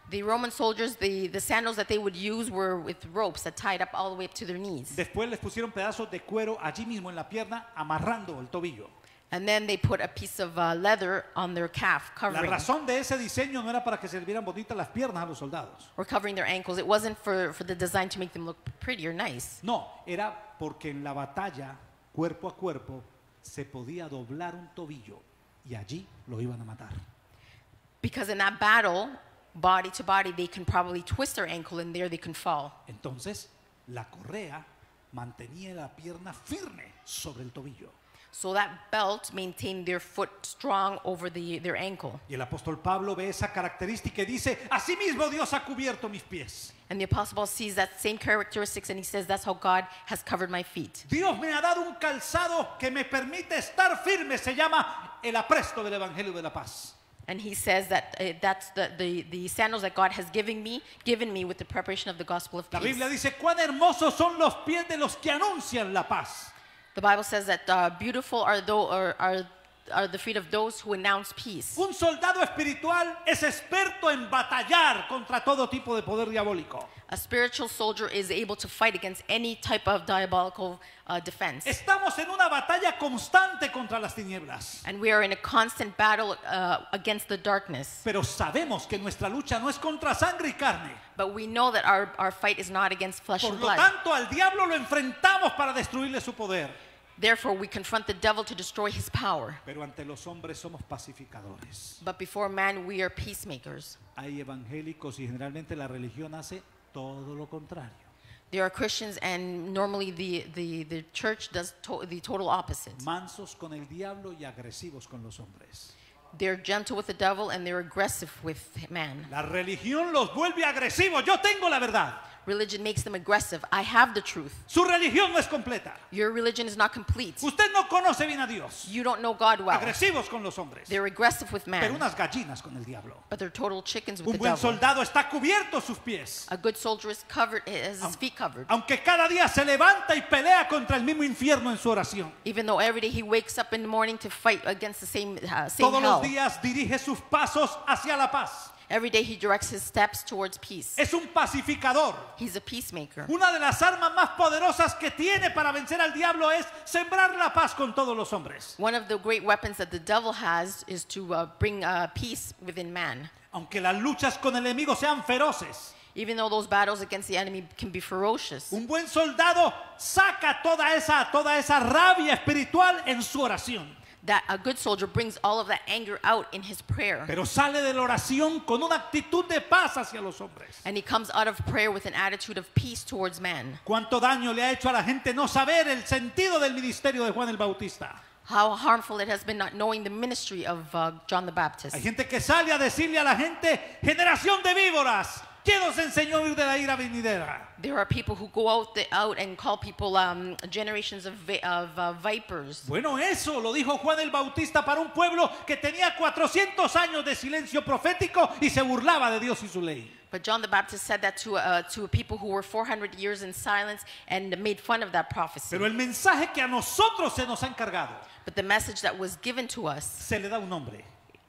The Roman soldiers, the, the sandals that they would use were with ropes that tied up all the way up to their knees. Después les pusieron pedazos de cuero allí mismo en la pierna, amarrando el tobillo. And then they put a piece of uh, leather on their calf, La covering razón de ese diseño no era para que se le vieran bonitas las piernas a los soldados. or covering their ankles. It wasn't for, for the design to make them look pretty or nice. No, era porque en la batalla, cuerpo a cuerpo, se podía doblar un tobillo y allí lo iban a matar. Because in that battle, body to body, they can probably twist their ankle and there they can fall. Entonces, la correa mantenía la pierna firme sobre el tobillo. So that belt maintained their foot strong over the, their ankle. Y el apóstol Pablo ve esa característica y dice, asimismo Dios ha cubierto mis pies. And the Apostle Paul sees that same characteristics and he says, That's how God has covered my feet. Dios me ha dado un calzado que me permite estar firme, se llama el apresto del Evangelio de la Paz. And he says that uh, that's the, the, the sandals that God has given me, given me with the preparation of the gospel of peace. La. Biblia dice, cuán hermosos son los pies de los que anuncian la paz. The Bible says that uh, beautiful are, tho- are, are, are the feet of those who announce peace. Un soldado espiritual es experto en batallar contra todo tipo de poder diabólico. A spiritual soldier is able to fight against any type of diabolical uh, defense. Estamos en una batalla constante contra las tinieblas. And we are in a constant battle uh, against the darkness. Pero sabemos que nuestra lucha no es contra sangre y carne. But we know that our, our fight is not against flesh Por and lo blood. tanto, al diablo lo enfrentamos para destruirle su poder. Therefore, we confront the devil to destroy his power. Pero ante los hombres somos pacificadores. But before man, we are peacemakers. Hay evangélicos y generalmente la religión hace todo lo contrario. There are Christians, and normally the, the, the church does to- the total opposite. mansos con el diablo y agresivos con los hombres. They're gentle with the devil and they're aggressive with man. La religión los vuelve agresivos. Yo tengo la verdad. Religion makes them aggressive. I have the truth. Su religión no es completa. Your religion is not complete. Usted no conoce bien a Dios. You don't know God well. Agresivos con los hombres. They're aggressive with Pero unas gallinas con el diablo. but they're total chickens with Un the buen devil. soldado está cubierto sus pies. A good soldier is covered, has his feet covered. Aunque cada día se levanta y pelea contra el mismo infierno en su oración. Even though every day he wakes up in the morning to fight against the same, uh, same Todos los hell. días dirige sus pasos hacia la paz. Every day he directs his steps towards peace. Es un pacificador. He's a peacemaker. Una de las armas más poderosas que tiene para vencer al diablo es sembrar la paz con todos los hombres. One of the great weapons that the devil has is to uh, bring uh, peace within man. Aunque las luchas con el enemigo sean feroces, Even though those battles against the enemy can be ferocious, un buen soldado saca toda esa, toda esa rabia espiritual en su oración. That a good soldier brings all of that anger out in his prayer. Pero sale de la oración con una actitud de paz hacia los hombres. And he comes out of prayer with an attitude of peace towards men. ¿Cuánto daño le ha hecho a la gente no saber el sentido del ministerio de Juan el Bautista? How harmful it has been not knowing the ministry of uh, John the Baptist. Hay gente que sale a decirle a la gente, generación de víboras, ¿quién os enseñó a de la ira venidera? There are people who go out, the, out and call people um, generations of, vi- of uh, vipers. Bueno, eso lo dijo Juan el Bautista para un pueblo que tenía 400 años de silencio profético y se burlaba de Dios y su ley. But John the Baptist said that to, uh, to people who were 400 years in silence and made fun of that prophecy. Pero el mensaje que a nosotros se nos ha encargado, But the message that was given to us, se le da un nombre,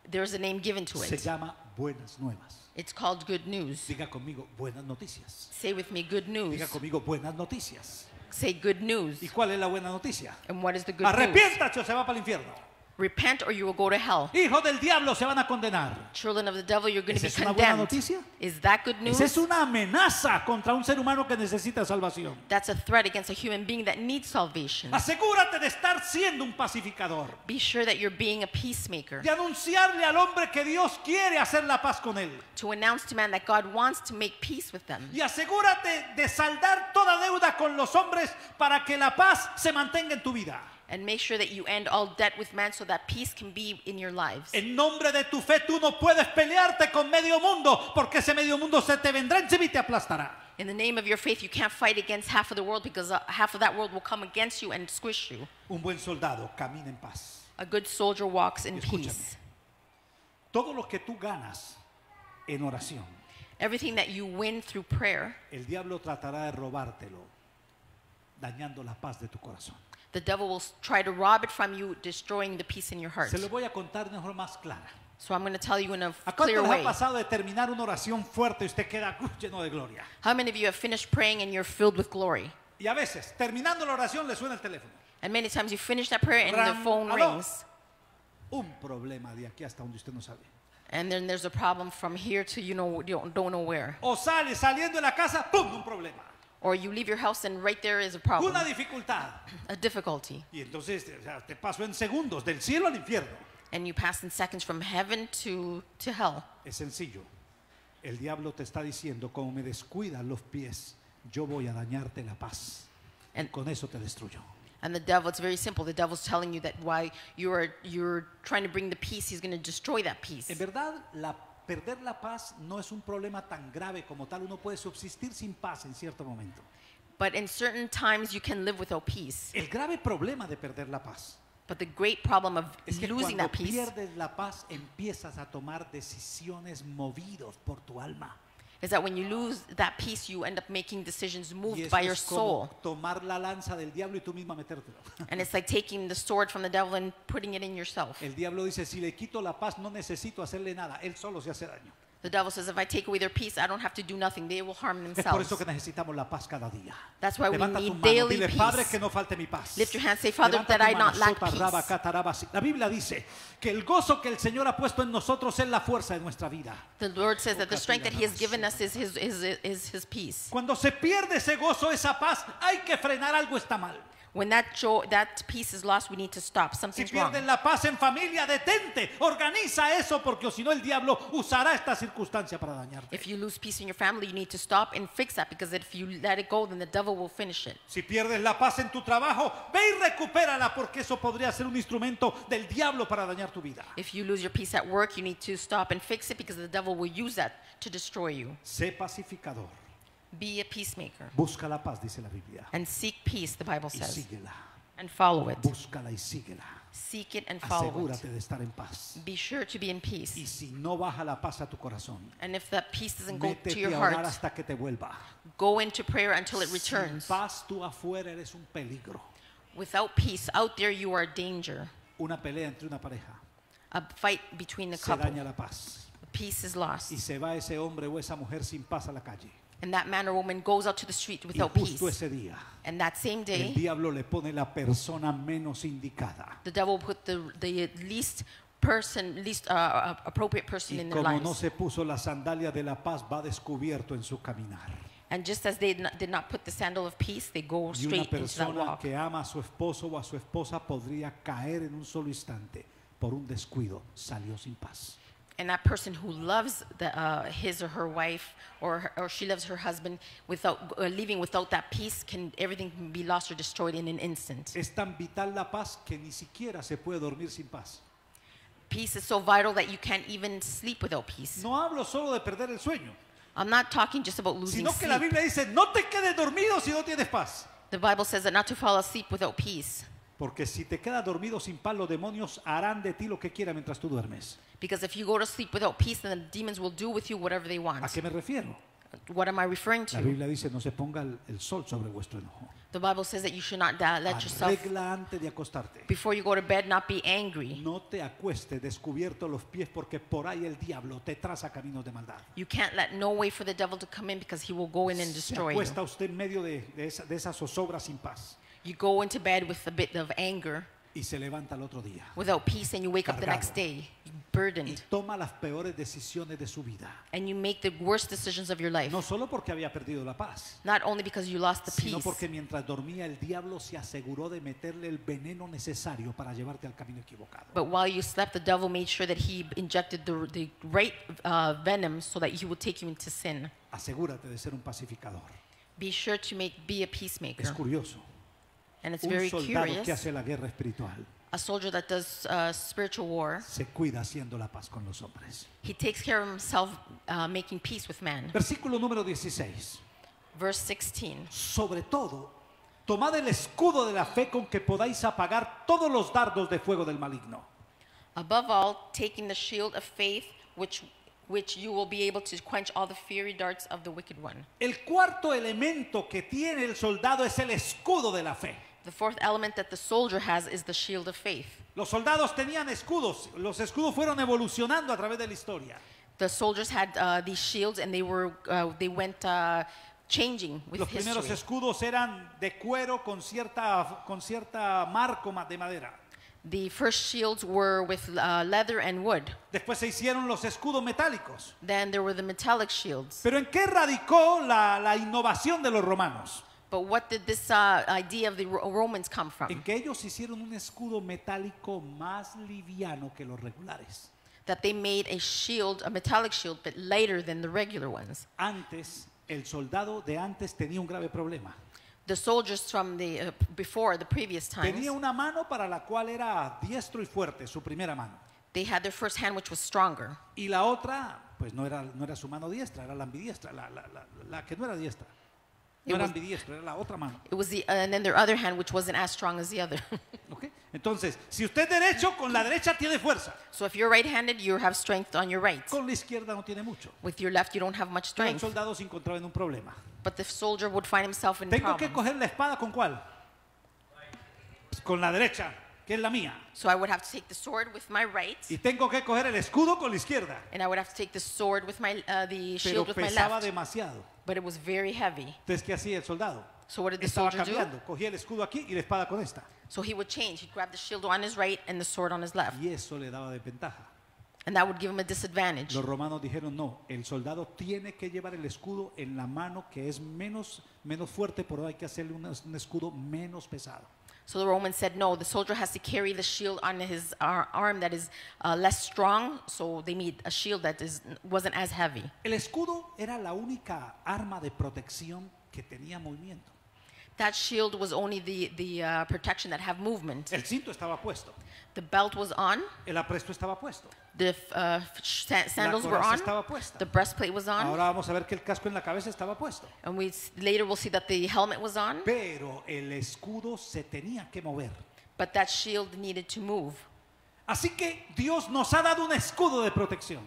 there's a name given to se it. llama Buenas Nuevas. It's called good news. Diga conmigo, buenas noticias. Say with me, good news. Diga conmigo, buenas noticias. Say good news. ¿Y cuál es la buena noticia? And what is the good news? Arrepiéntate o se va para el infierno. Repent or you will go to hell. Hijos del diablo se van a condenar. Children of the devil, you're going to ¿Esa be es una buena condemned. noticia? Is that good news? Esa es una amenaza contra un ser humano que necesita salvación. That's a threat against a human being that needs salvation. Asegúrate de estar siendo un pacificador. Be sure that you're being a peacemaker. De anunciarle al hombre que Dios quiere hacer la paz con él. To announce to man that God wants to make peace with them. Y asegúrate de saldar toda deuda con los hombres para que la paz se mantenga en tu vida. And make sure that you end all debt with man so that peace can be in your lives. En nombre de tu fe tú no puedes pelearte con medio mundo porque ese medio mundo se te vendrá encima y te aplastará. In the name of your faith, you can't fight against half of the world because uh, half of that world will come against you and squish you. Un buen soldado camina en paz. A good soldier walks in Escúchame. peace. Todo lo que tú ganas en oración, Everything that you win through prayer, el diablo tratará de robártelo, dañando la paz de tu corazón. The devil will try to rob it from you, destroying the peace in your heart. Se lo voy a contar de una forma más clara. So I'm going to tell you in a ¿A clear les ha way. pasado de terminar una oración fuerte y usted queda uh, lleno de gloria? How many of you have finished praying and you're filled with glory? Y a veces, terminando la oración, le suena el teléfono. And many times you finish that prayer and Ram, the phone aló. rings. Un problema de aquí hasta donde usted no sabe. And then there's a problem from here to you know you don't, don't know where. O sale saliendo de la casa, ¡pum! Un problema. Or you leave your house and right there is a problem, Una dificultad. a difficulty. Y entonces o sea, te paso en segundos, del cielo al infierno. And you pass in seconds from heaven to, to hell. Es sencillo. El diablo te está diciendo, como me descuidas los pies, yo voy a dañarte la paz. Y And- con eso te destruyo. And the devil, it's very simple. The devil's telling you that while you're, you're trying to bring the peace, he's going to destroy that peace. En verdad, la, perder la paz no es un problema tan grave como tal. Uno puede subsistir sin paz en cierto momento. But in certain times, you can live without peace. El grave problema de perder la paz But the great problem of es que losing cuando that peace pierdes la paz empiezas a tomar decisiones movidos por tu alma. Is that when you lose that peace, you end up making decisions Y moved eso by your es como soul. tomar la lanza del diablo y tú misma. [laughs] And it's like taking the sword from the devil and putting it in yourself. El diablo dice, si le quito la paz no necesito hacerle nada, él solo se hace daño. The devil says, if I take away their peace, I don't have to do nothing. They will harm Es por themselves. eso que necesitamos la paz cada día. That's why we Levanta tu need mano, daily dile, Padre, peace. que no falte mi paz. Lift your hand, say, Father, Levanta that tu I mano, not lack sota, raba, peace. cata, raba, si. La Biblia dice que el gozo que el Señor ha puesto en nosotros es la fuerza de nuestra vida. The Lord says that the strength that He has given us is His, is, is His peace. Cuando se pierde ese gozo, esa paz, hay que frenar algo está mal. When that joy, that peace is lost, we need to stop. Si Something's wrong. pierdes la paz en familia, detente, organiza eso porque si no el diablo usará esta circunstancia para dañarte. If you lose peace in your family, you need to stop and fix that because if you let it go, then the devil will finish it. Si pierdes la paz en tu trabajo, ve y recupérala porque eso podría ser un instrumento del diablo para dañar tu vida. If you lose your peace at work, you need to stop and fix it because the devil will use that to destroy you. Sé pacificador. Be a peacemaker Busca la paz, dice la Biblia. and seek peace, the Bible Y says, síguela. and follow it. Búscala y síguela. Seek it and follow it. Asegúrate de estar en paz. Be sure to be in Y peace. si no baja la paz a tu corazón, And if that peace doesn't go to métete your a orar heart, hasta que te vuelva. go into prayer until it Sin returns. paz tú afuera eres un peligro. Without peace, out there you are a danger. Una pelea entre una pareja. A fight between the Se couple. daña la paz. Peace is lost. Y se va ese hombre o esa mujer sin paz a la calle. And that man or woman goes out to the street Y without peace. justo ese día, And that same el day, diablo le pone la persona menos indicada. the devil put the, the least person, least uh, appropriate person Y in their como no lives. se puso la sandalia de la paz, va descubierto en su caminar. And just as they did not put the sandal of peace, they go Y una straight into that persona walk. que ama a su esposo o a su esposa podría caer en un solo instante. Por un descuido salió sin paz. And that person who loves the, uh, his or her wife, or, her, or she loves her husband, without uh, leaving without that peace, can everything can be lost or destroyed in an instant. Es tan vital la paz que ni siquiera se puede dormir sin paz. Peace is so vital that you can't even sleep without peace. No hablo solo de perder el sueño, I'm not talking just about losing sino que la. Biblia dice, no te quedes dormido si no tienes paz. The Bible says that not to fall asleep without peace. Porque si te quedas dormido sin paz, los demonios harán de ti lo que quieran mientras tú duermes. Because if you go to sleep without peace, then the demons will do with you whatever they want. ¿A qué me refiero? What am I referring La to? Biblia dice, no se ponga el, el sol sobre vuestro enojo. The Bible says that you should not uh, let yourself, Arregla antes de acostarte. before you go to bed, not be angry. No te acuestes descubierto los pies porque por ahí el diablo te traza caminos de maldad. You can't let no way for the devil to come in because he will go in and Se destroy you. acuesta usted en medio de, de esa- de esas zozobras sin paz You go into bed with a bit of anger, y se levanta al otro día without peace, and you wake up the next day y burdened, toma las peores decisiones de su vida. and you make the worst decisions of your life. No solo porque había perdido la paz, Not only because you lost the sino peace, porque mientras dormía el diablo se aseguró de meterle el veneno necesario para llevarte al camino equivocado. but while you slept, the devil made sure that he injected the, the right uh, venom so that he would take you into sin. Asegúrate de ser un pacificador. Be sure to make be a Es peacemaker. curioso. And it's Un very soldado que curious. hace la guerra espiritual A soldier that does uh, spiritual war, se cuida haciendo la paz con los hombres. he takes care of himself, uh, making peace with man. Versículo número 16. Verse 16. Sobre todo, tomad el escudo de la fe con que podáis apagar todos los dardos de fuego del maligno. Above all, taking the shield of faith, which which you will be able to quench all the fiery darts of the wicked one. El cuarto elemento que tiene el soldado es el escudo de la fe. The fourth element that the soldier has is the shield of faith. Los soldados tenían escudos. Los escudos fueron evolucionando a través de la historia. The soldiers had uh, these shields, and they were uh, they went uh, changing with Los primeros history. escudos eran de cuero con cierta, con cierta marco ma- de madera. The first shields were with uh, leather and wood. Después se hicieron los escudos metálicos. Then there were the metallic shields. Pero ¿en qué radicó la, la innovación de los romanos? But what did this uh, idea of the Ro- Romans come from? En que ellos hicieron un escudo metálico más liviano que los regulares. That they made a shield, a metallic shield, but lighter than the regular ones. Antes, el soldado de antes tenía un grave problema. The soldiers from the uh, before the previous times, Tenía una mano para la cual era diestro y fuerte, su primera mano. they had their first hand, which was stronger, Y la otra, pues no era, no era su mano diestra, era la ambidiestra, la, la- la- la que no era diestra. It No was- ambidiestra, era la otra mano. it was the, uh, and then their other hand, which wasn't as strong as the other. [laughs] ¿ok? Entonces, si usted es derecho, con la derecha tiene fuerza. so if you're right-handed, you have strength on your right. Con la izquierda no tiene mucho. With your left, you don't have much strength. soldado se encontraba en un problema. But the soldier would find himself in Tengo que problems. coger la espada con cuál? Pues con la derecha, que es la mía. So I would have to take the sword with my right, Y tengo que coger el escudo con la izquierda. and I would have to take the sword with my uh, the Pero shield with my pesaba left. demasiado. But it was very heavy. Entonces, ¿qué hacía el soldado? So what did the Estaba soldier do? cambiando. Cogía el escudo aquí y la espada con esta. So he would change. He'd grab the shield on his right and the sword on his left. Y eso le daba desventaja. And that would give him a disadvantage. Los romanos dijeron, no, el soldado tiene que llevar el escudo en la mano que es menos, menos fuerte, pero hay que hacerle un, un escudo menos pesado. So the Roman said, no, the soldier has to carry the shield on his ar- arm that is uh, less strong. So they made a shield that is, wasn't as heavy. El escudo era la única arma de protección que tenía movimiento. That shield was only the, the uh, protection that have movement. El cinto estaba puesto, The belt was on, el apresto estaba puesto. the uh, sa- sandals were coraza on, estaba puesta. the breastplate was on, Ahora vamos a ver que el casco en la cabeza estaba puesto. and we later we'll see that the helmet was on, Pero el escudo se tenía que mover. but that shield needed to move. Así que Dios nos ha dado un escudo de protección.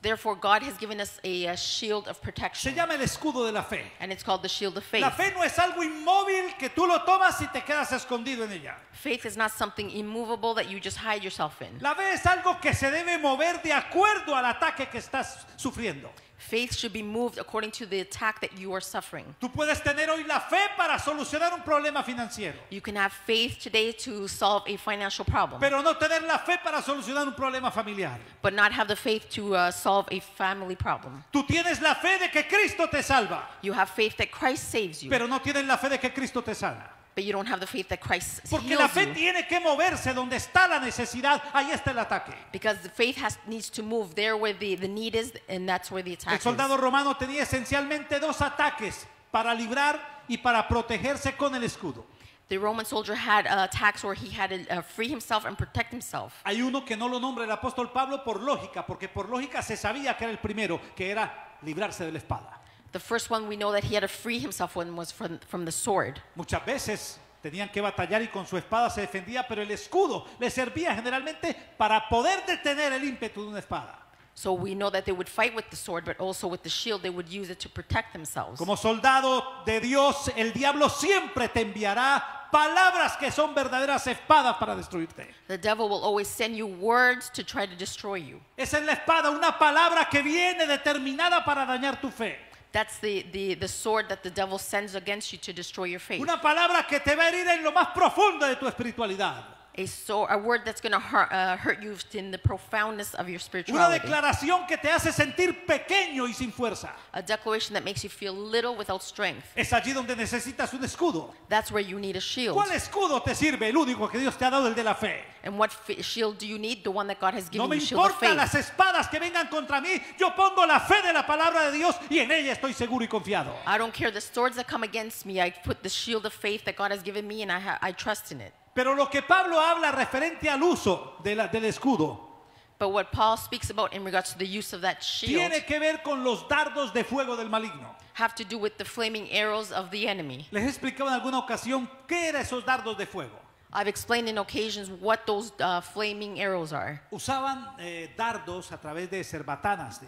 Therefore, God has given us a, uh shield of Se protection, llama el escudo de la fe. and it's called the shield of faith. La fe no es algo inmóvil que tú lo tomas y te quedas escondido en ella. Faith is not something immovable that you just hide yourself in. La fe es algo que se debe mover de acuerdo al ataque que estás sufriendo. Faith should be moved according to the attack that you are suffering. Tú puedes tener hoy la fe para solucionar un problema financiero, You can have faith today to solve a financial problem, pero no tener la fe para solucionar un problema familiar. but not have the faith to uh, solve a family problem. Tú tienes la fe de que Cristo te salva, You have faith that Christ saves you, pero no tienes la fe de que Cristo te sana. But you don't have the faith that Christ Porque la fe you. tiene que moverse donde está la necesidad, ahí está el ataque. Because the faith has, needs to move there where the, the need is, and that's where the El attack soldado is. romano tenía esencialmente dos ataques para librar y para protegerse con el escudo. The Roman soldier had uh, attacks where he had to uh, free himself and protect himself. Hay uno que no lo nombra el apóstol Pablo por lógica, porque por lógica se sabía que era el primero, que era librarse de la espada. The first one we know that he had to free himself when was from, from the sword. Muchas veces tenían que batallar y con su espada se defendía, pero el escudo le servía generalmente para poder detener el ímpetu de una espada. So we know that they would fight with the sword, but also with the shield, they would use it to protect themselves. Como soldado de Dios, el diablo siempre te enviará palabras que son verdaderas espadas para destruirte. The devil will always send you words to try to destroy you. Esa es la espada, una palabra que viene determinada para dañar tu fe. That's the, the, the sword that the devil sends against you to destroy your faith. Una palabra que te va a herir en lo más profundo de tu espiritualidad. A, so, a word that's going to hurt, uh, hurt you in the profoundness of your Una spirituality. declaración que te hace sentir pequeño y sin fuerza. A declaration that makes you feel little without strength. Es allí donde necesitas un escudo. That's where you need a shield. ¿Cuál escudo te sirve? El único que Dios te ha dado, el de la fe. And what fi- shield do you need? The one that God has No given me you, shield of importan las espadas que vengan contra mí. Yo pongo la fe de la palabra de Dios y en ella estoy seguro y confiado. I don't care the swords that come against me. I put the shield of faith that God has given me, and I, ha- I trust in it. Pero lo que Pablo habla referente al uso de la- del escudo But what Paul speaks about in regards to the use of that shield tiene que ver con los dardos de fuego del maligno. have to do with the flaming arrows of the enemy. Les he explicado en alguna ocasión qué eran esos dardos de fuego. I've explained in occasions what those uh, flaming arrows are. Usaban eh, dardos a través de cerbatanas. De,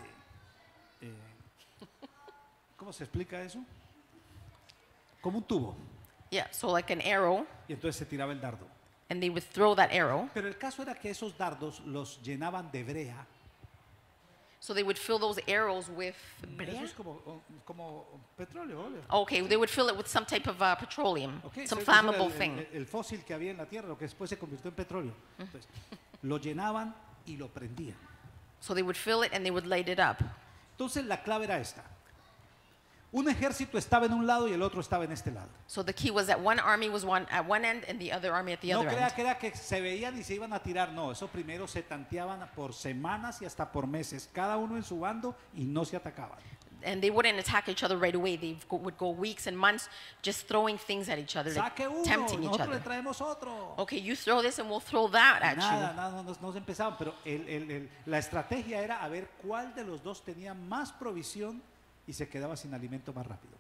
eh, ¿Cómo se explica eso? Como un tubo. Yeah, so like an arrow, Y entonces se tiraba el dardo. and they would throw that arrow. Pero el caso era que esos dardos los llenaban de brea. So they would fill those arrows with. Eso es como, como petróleo, óleo. Okay, they would fill it with some type of uh, petroleum, Ok, some ese era flammable el, thing. el- el fósil que había en la tierra, lo que después se convirtió en petróleo. Entonces, lo llenaban y lo prendían. So they would fill it and they would light it up. Entonces la clave era esta. Un ejército estaba en un lado y el otro estaba en este lado. So the key was that one army was one at one end and the other army at the No other crea end. que era que se veían y se iban a tirar, no, eso primero se tanteaban por semanas y hasta por meses, cada uno en su bando y no se atacaban. And they wouldn't attack each other right away. They go, would go weeks and months just throwing things at each other, like Saque uno, tempting each nosotros le other. traemos otro. Okay, you throw this and we'll throw that at Nada, you. nada, no, no- no se empezaban, pero el- el- el- la estrategia era a ver cuál de los dos tenía más provisión y se quedaba sin alimento más rápido.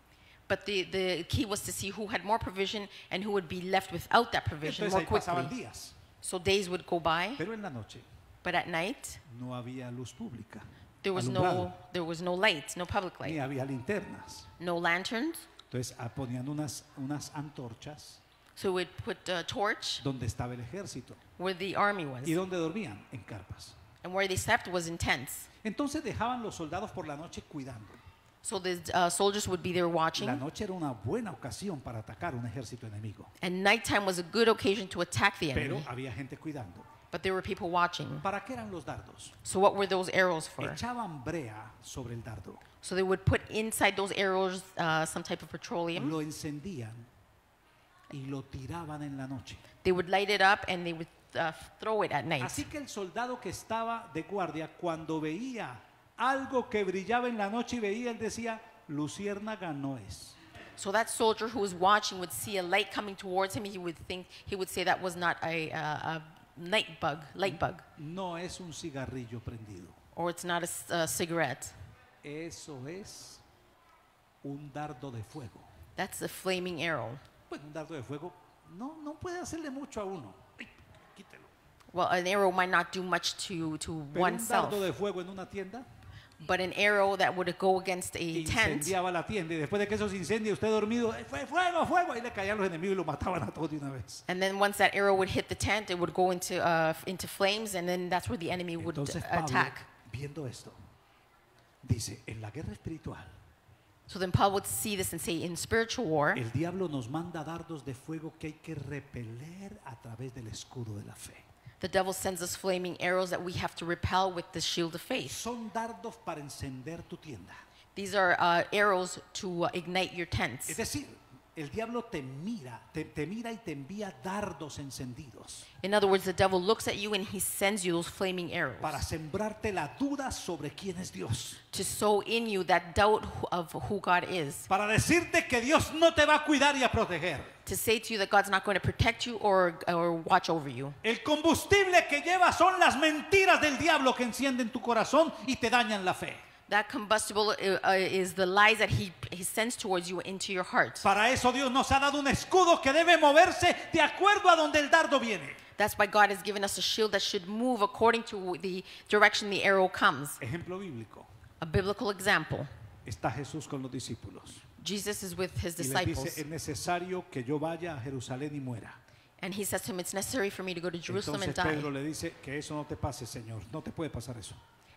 But the, the key was to see who had more provision and who would be left without that provision Entonces more ahí pasaban quickly. días, So days would go by, pero en la noche but at night no había luz pública, there was no alumbrado, there was no light, no public ni light, había linternas. no lanterns. Entonces ah, ponían unas, unas antorchas So we'd put a torch donde estaba el ejército. where the army was, ¿Y dónde dormían? En carpas. and where they slept was in tents. Entonces dejaban los soldados por la noche cuidando. So the uh, soldiers would be there La watching, noche era una buena ocasión para atacar un ejército enemigo. and nighttime was a good occasion to attack the Pero enemy. había gente cuidando. But there were people watching. ¿Para qué eran los dardos? So what were those arrows for? Echaban brea sobre el dardo, So they would put inside those arrows uh, some type of petroleum, lo encendían y lo tiraban en la noche. They would light it up and they would uh, throw it at night. Así que el soldado que estaba de guardia, cuando veía algo que brillaba en la noche y veía, él decía, luciérnaga no es. So that soldier who was watching would see a light coming towards him. He would think he would say that was not a, uh, a night bug, light bug, No es un cigarrillo prendido. or it's not a a cigarette. Eso es un dardo de fuego. That's a flaming arrow. Bueno, un dardo de fuego no, no puede hacerle mucho a uno. Ay, quítelo. Well, an arrow might not do much to, to Pero un oneself, dardo de fuego en una tienda but an arrow that would go against a tent incendiaba la tienda y después de que eso se incendia, usted dormido, "Eh, fue fuego, fuego, ahí le caían los enemigos y lo mataban a todos de una vez. And then once that arrow would hit the tent, it would go into, uh, into flames, and then that's where the enemy would Entonces Pablo, attack. viendo esto, dice, en la guerra espiritual, So then Paul would see this and say, in spiritual war, el diablo nos manda dardos de fuego que hay que repeler a través del escudo de la fe. The devil sends us flaming arrows that we have to repel with the shield of faith. Son dardos para encender tu tienda. These are uh, arrows to uh, ignite your Es tents. decir, el diablo te mira, te, te mira y te envía dardos encendidos In other words, the devil looks at you and he sends you those flaming arrows para sembrarte la duda sobre quién es Dios. to sow in you that doubt of who God is, Para decirte que Dios no te va a cuidar y a proteger. to say to you that God's not going to protect you or, or watch over you. El combustible que llevas son las mentiras del diablo que encienden tu corazón y te dañan la fe. That combustible uh, uh, is the lies that he, he sends towards you into your heart. Para eso Dios nos ha dado un escudo que debe moverse de acuerdo a donde el dardo viene. That's why God has given us a shield that should move according to the direction the arrow comes. Ejemplo bíblico. A biblical example. Está Jesús con los discípulos Jesus is with his y les disciples, dice, es necesario que yo vaya a Jerusalén y muera. and he says to him, It's necessary for me to go to Jerusalem and Entonces Pedro die. le dice que eso no te pase, Señor, no te puede pasar eso.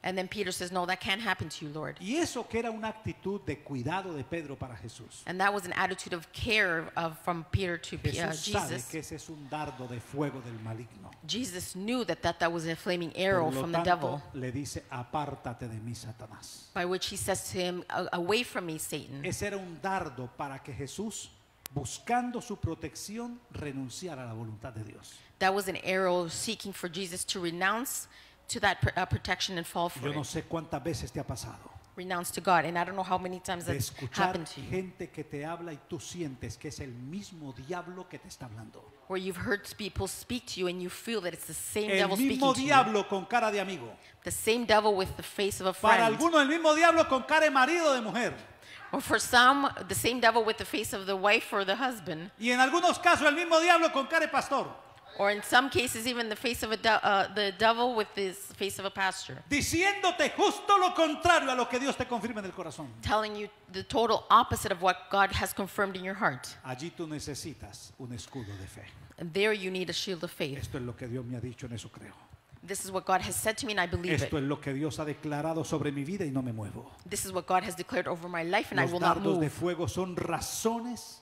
And then Peter says, No, that can't happen to you, Lord. Y eso que era una actitud de cuidado de Pedro para Jesús. And that was an attitude of care of, from Peter to uh, Jesús sabe Jesus. que ese es un dardo de fuego del maligno. Jesus knew that, that that was a flaming Por arrow lo from the tanto, devil, le dice, apártate de mí, Satanás. by which he says to him, "A- Away from me, Satan. Ese era un dardo para que Jesús, buscando su protección, renunciara a la voluntad de Dios. That was an arrow seeking for Jesus to renounce to that pr- uh, protection and fall for Yo no it. sé cuántas veces te ha pasado Renounce to God. And I don't know how many times de that's escuchar happened to you. gente que te habla y tú sientes que es el mismo diablo que te está hablando. Where you've heard people speak to you and you feel that it's the same El devil mismo speaking to you. diablo con cara de amigo. The same devil with the face of a Para friend. algunos el mismo diablo con cara de marido o de mujer. Or for some, the same devil with the face of the wife or the husband. Y en algunos casos el mismo diablo con cara de pastor. Or in some cases, even the face of a uh, the devil with the face of a pastor. Diciéndote justo lo contrario a lo que Dios te confirma en el corazón. Telling you the total opposite of what God has confirmed in your heart. Allí tú necesitas un escudo de fe. And there you need a shield of faith. Esto es lo que Dios me ha dicho, en eso creo. This is what God has said to me, and I believe it. Esto es lo que Dios ha declarado sobre mi vida y no me muevo. This is what God has declared over my life, and I will not move. dardos de fuego son razones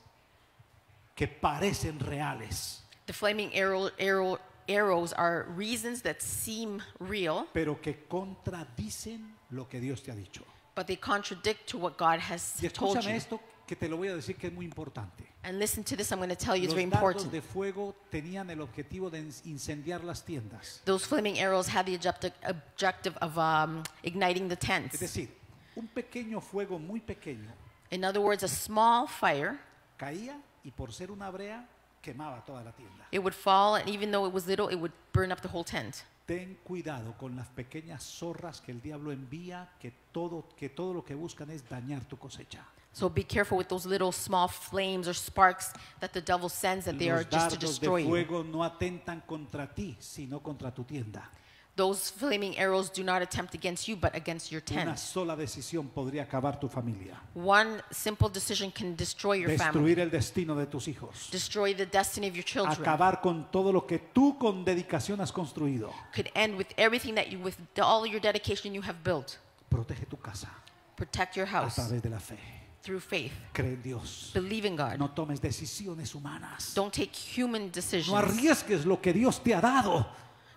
que parecen reales, The flaming arrow, arrow, arrows are reasons that seem real, pero que contradicen lo que Dios te ha dicho. but they contradict to what God has Y told escúchame you. esto que te lo voy a decir que es muy importante. And listen to this, I'm going to tell you, it's Los very dardos important. de fuego tenían el objetivo de incendiar las tiendas. Those flaming arrows had the objective, objective of um, igniting the Es tents. decir, un pequeño fuego muy pequeño In other words, a small fire, caía y por ser una brea quemaba toda la tienda. it would fall, and even though it was little, it would burn up the whole tent. Ten cuidado con las pequeñas zorras que el diablo envía, que todo, que todo lo que buscan es dañar tu cosecha. So be careful with those little small flames or sparks that the devil sends that they are Los just to dardos de destroy you. fuego no atentan contra ti, sino contra tu tienda. Those flaming arrows do not attempt against you, but against your Una tent. sola decisión podría acabar tu familia, One simple decision can destroy your family, destruir el destino de tus hijos, destroy the destiny of your children, acabar con todo lo que tú con dedicación has construido. could end with everything that you, with all your dedication you have built. Protege tu casa Protect your a house través de la fe. through faith. Cree en Dios. Believe in God. No tomes decisiones humanas. Don't take human No decisions. arriesgues lo que Dios te ha dado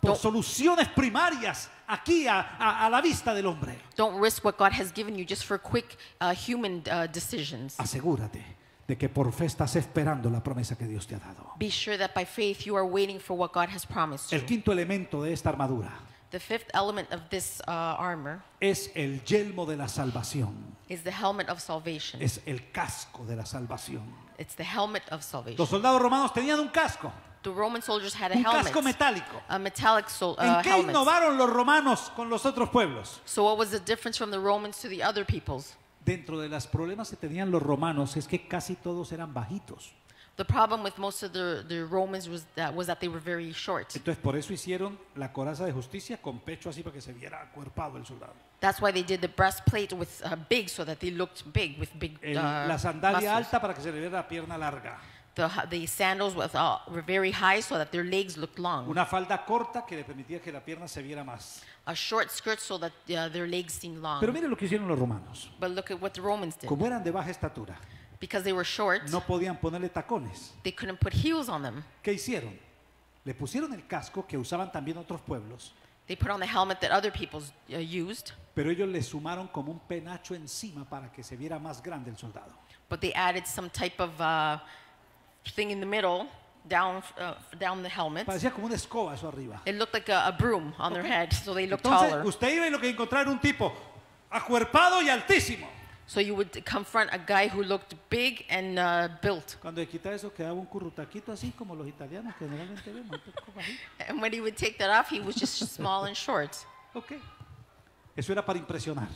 por soluciones primarias aquí a, a- a la vista del hombre. Don't risk what God has given you just for quick uh, human uh, decisions. Asegúrate de que por fe estás esperando la promesa que Dios te ha dado. Be sure that by faith you are waiting for what God has promised you. El quinto elemento de esta armadura The fifth element of this uh, armor es el yelmo de la salvación, is the helmet of salvation. es el casco de la salvación. It's the helmet of salvation. Los soldados romanos tenían un casco, The Roman soldiers had a un casco helmet, metálico. a metallic sol- ¿En uh, qué helmet. innovaron los romanos con los otros pueblos? So what was the difference from the Romans to the other peoples? Dentro de los problemas que tenían los romanos es que casi todos eran bajitos. The problem with most of the, the Romans was that, was that they were very short. Entonces por eso hicieron la coraza de justicia con pecho así para que se viera acuerpado el soldado. That's why they did the breastplate with uh, big, so that they looked big with big El- uh, la sandalia muscles. alta para que se le viera la pierna larga. The, the sandals with, uh, were very high, so that their legs looked long. Una falda corta que le permitía que la pierna se viera más. A short skirt, so that uh, their legs seemed long. Pero mire lo que hicieron los romanos. but look at what the Romans did. Como eran de baja estatura, Because they were short, no podían ponerle tacones. they couldn't put heels on them. ¿Qué hicieron? Le pusieron el casco que usaban también otros pueblos, They put on the helmet that other peoples uh, used, pero ellos le sumaron como un penacho encima para que se viera más grande el soldado. but they added some type of uh, thing in the middle down uh, down the helmet. Parecía como una escoba eso arriba. It looked like a, a broom on their head, so they looked Entonces, taller. usted iba y lo que encontraba era un tipo acuerpado y altísimo. So you would confront a guy who looked big and uh, built. Cuando le quita eso quedaba un currutaquito así como los italianos que generalmente vemos. un poco bajito. And when he would take that off, he was just small and short. Ok. Eso era para impresionar.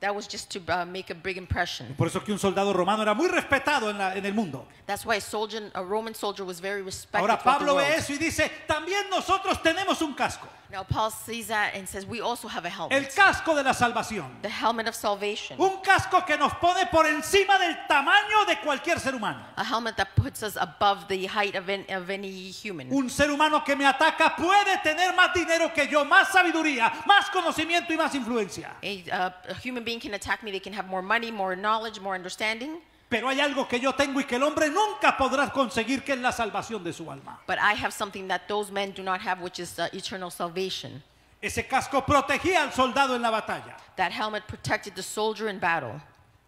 That was just to uh, make a big impression. Por eso que un soldado romano era muy respetado en, la- en el mundo. That's why a soldier, a Roman soldier, was very respected Ahora Pablo ve eso y dice, también nosotros tenemos un casco. Now Paul sees that and says, we also have a El helmet, casco de la salvación. the helmet of salvation, Un casco que nos pone por encima del tamaño de cualquier ser humano. a helmet that puts us above the height of any, of any human. Un ser humano que me ataca puede tener más dinero que yo, más sabiduría, más conocimiento y más influencia. A, uh, a human being can attack me. They can have more money, more knowledge, more understanding. Pero hay algo que yo tengo y que el hombre nunca podrá conseguir, que es la salvación de su alma. But I have something that those men do not have, which is uh, eternal salvation. Ese casco protegía al soldado en la batalla. That helmet protected the soldier in battle.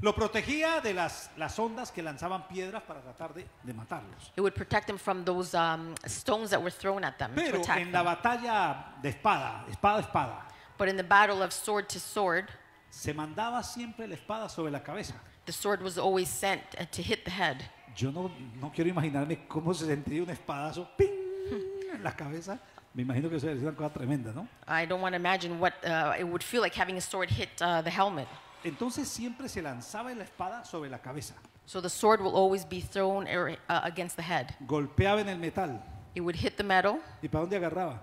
Lo protegía de las, las ondas que lanzaban piedras para tratar de, de matarlos. It would protect them from those um, stones that were thrown at them to Pero attack en la them. batalla de espada, espada a espada, But in the battle of sword to sword, se mandaba siempre la espada sobre la cabeza. The sword was always sent uh, to hit the head. Yo no, no quiero imaginarme cómo se sentiría un espadazo ¡ping! en la cabeza. Me imagino que eso es una cosa tremenda, ¿no? I don't want to imagine what uh, it would feel like having a sword hit uh, the helmet. Entonces siempre se lanzaba la espada sobre la cabeza. So the sword will always be thrown er, uh, against the head. Golpeaba en el metal. It would hit the metal. ¿Y para dónde agarraba?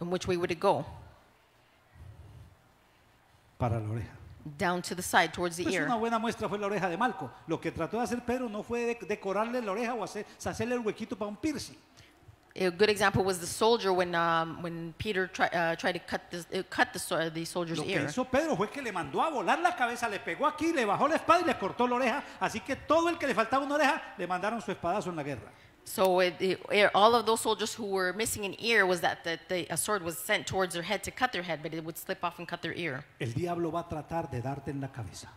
In which way would it go? Para la oreja. Down to the side, towards the Pues ear. una buena muestra fue la oreja de Malco. Lo que trató de hacer Pedro no fue de- decorarle la oreja o hacer, hacerle el huequito para un piercing. A good example was the soldier when, um, when Peter try, uh, tried to cut the, uh, cut the, so- the soldier's Lo que ear. hizo Pedro fue que le mandó a volar la cabeza, le pegó aquí, le bajó la espada y le cortó la oreja. Así que todo el que le faltaba una oreja le mandaron su espadazo en la guerra. So it, ear, all of those soldiers who were missing an ear was that the, the, a sword was sent towards their head to cut their head, but it would slip off and cut their ear. El diablo va a tratar de darte en la cabeza.